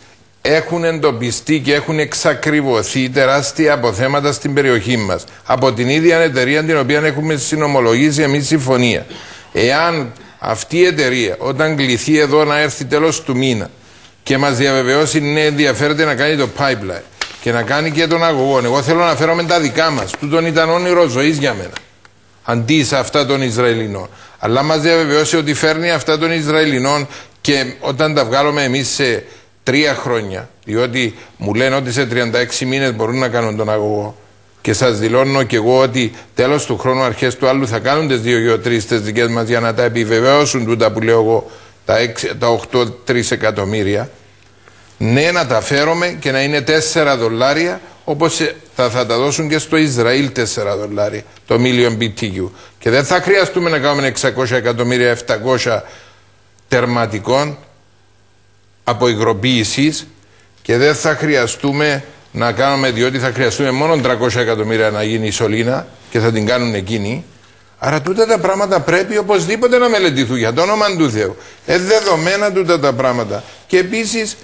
Έχουν εντοπιστεί και έχουν εξακριβωθεί τεράστια αποθέματα στην περιοχή μας. Από την ίδια εταιρεία την οποία έχουμε συνομολογήσει εμείς συμφωνία. Εάν αυτή η εταιρεία όταν κληθεί εδώ να έρθει τέλος του μήνα και μας διαβεβαιώσει ναι ενδιαφέρεται να κάνει το pipeline και να κάνει και τον αγωγό. Εγώ θέλω να φέρω με τα δικά μας. Τούτον ήταν όνειρο ζωής για μένα. Αντί σε αυτά των Ισραηλινών. Αλλά μας διαβεβαιώσει ότι φέρνει αυτά των Ισραηλινών και όταν τα βγάλουμε εμείς σε τρία χρόνια, διότι μου λένε ότι σε 36 μήνες μπορούν να κάνουν τον αγωγό, και σας δηλώνω και εγώ ότι τέλος του χρόνου, αρχές του άλλου, θα κάνουν τις δύο γεωτρήσει δικές μας για να τα επιβεβαιώσουν τούτα που λέω εγώ, τα, 6, τα 8-3 εκατομμύρια. Ναι, να τα φέρουμε και να είναι 4 δολάρια, όπως θα, θα τα δώσουν και στο Ισραήλ 4 δολάρια, το million BTU. Και δεν θα χρειαστούμε να κάνουμε 600 εκατομμύρια, 700 τερματικών από υγροποίηση και δεν θα χρειαστούμε να κάνουμε, διότι θα χρειαστούμε μόνο 300 εκατομμύρια να γίνει η σωλήνα και θα την κάνουν εκείνοι. Άρα τούτα τα πράγματα πρέπει οπωσδήποτε να μελετηθούν για το όνομα του Θεού. Ε, δεδομένα τούτα τα πράγματα. Και επίσης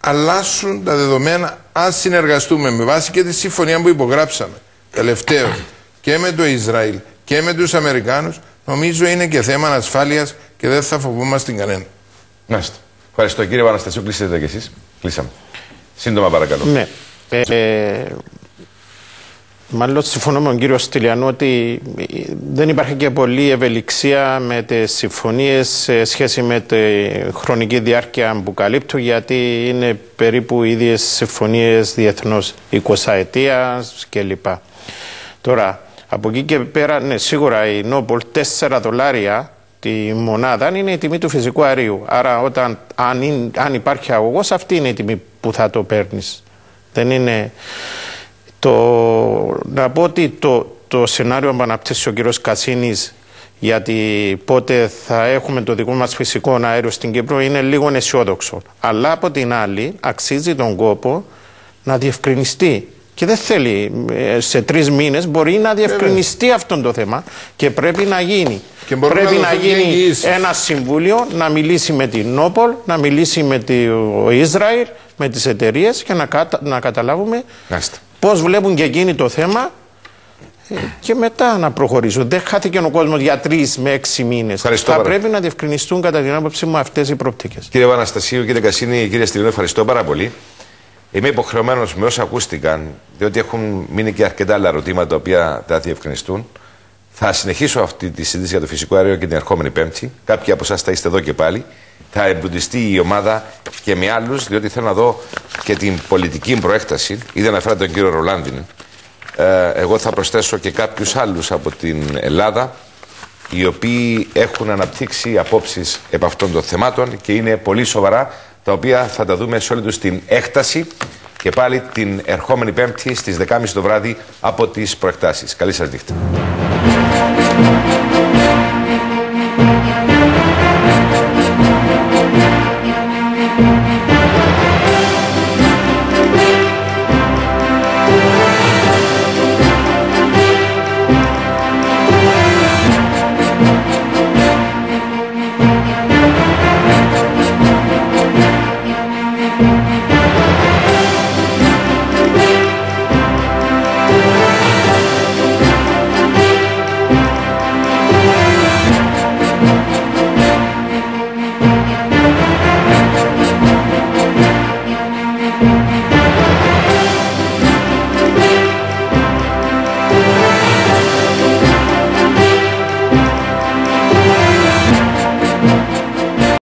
αλλάσουν τα δεδομένα αν συνεργαστούμε με βάση και τη συμφωνία που υπογράψαμε τελευταίο και με το Ισραήλ και με τους Αμερικάνους. Νομίζω είναι και θέμα ασφάλεια και δεν θα φοβούμαστε κανένα. Μάλιστα. Ευχαριστώ κύριε Παναστασίου. Κλείσετε και εσείς. Κλείσαμε. Σύντομα παρακαλώ. Ναι. Ε, μάλλον συμφωνώ με τον κύριο Στυλιανό ότι δεν υπάρχει και πολλή ευελιξία με τις συμφωνίες σε σχέση με τη χρονική διάρκεια που καλύπτουν γιατί είναι περίπου ίδιες συμφωνίες διεθνώς 20 ετίας κλπ. Τώρα, από εκεί και πέρα, ναι, σίγουρα η Νόπολ 4 δολάρια τη μονάδα είναι η τιμή του φυσικού αερίου. Άρα, όταν, αν, αν υπάρχει αγωγός, αυτή είναι η τιμή που θα το παίρνεις. Δεν είναι... Το... Να πω ότι το, το σενάριο που αναπτύσσει ο κ. Κασίνης γιατί πότε θα έχουμε το δικό μας φυσικό αέριο στην Κύπρο είναι λίγο αισιόδοξο. Αλλά από την άλλη αξίζει τον κόπο να διευκρινιστεί. Και δεν θέλει ε, σε τρεις μήνες μπορεί να διευκρινιστεί αυτό το θέμα και πρέπει να γίνει. Και μπορούν πρέπει να να, δοθούν γίνει εγγυήσεις. ένα συμβούλιο να μιλήσει με την Νόπολ, να μιλήσει με το Ισραήλ, με τις εταιρείες και να, κατα- να καταλάβουμε Μάλιστα. πώς βλέπουν και εκείνοι το θέμα ε, και μετά να προχωρήσουν. Δεν χάθηκε ο κόσμος για τρεις με έξι μήνες. Ευχαριστώ Θα πάρα. πρέπει να διευκρινιστούν κατά την άποψή μου αυτές οι προοπτικές. Κύριε Παναστασίου, κύριε Κασίνη, κύριε Στυλίνο, ευχαριστώ πάρα πολύ. Είμαι υποχρεωμένος με όσα ακούστηκαν, διότι έχουν μείνει και αρκετά άλλα ερωτήματα τα οποία θα διευκρινιστούν. Θα συνεχίσω αυτή τη συζήτηση για το φυσικό αέριο και την ερχόμενη Πέμπτη. Κάποιοι από εσάς θα είστε εδώ και πάλι. Θα εμπλουτιστεί η ομάδα και με άλλους, διότι θέλω να δω και την πολιτική προέκταση. Ήδη αναφέρατε τον κύριο Ρολάνδιν. Ε, εγώ θα προσθέσω και κάποιους άλλους από την Ελλάδα οι οποίοι έχουν αναπτύξει απόψεις επ' αυτών των θεμάτων και είναι πολύ σοβαρά, τα οποία θα τα δούμε σε όλη τους την έκταση και πάλι την ερχόμενη Πέμπτη στις 10.30 το βράδυ από τις προεκτάσεις. Καλή σας νύχτα. Thank you.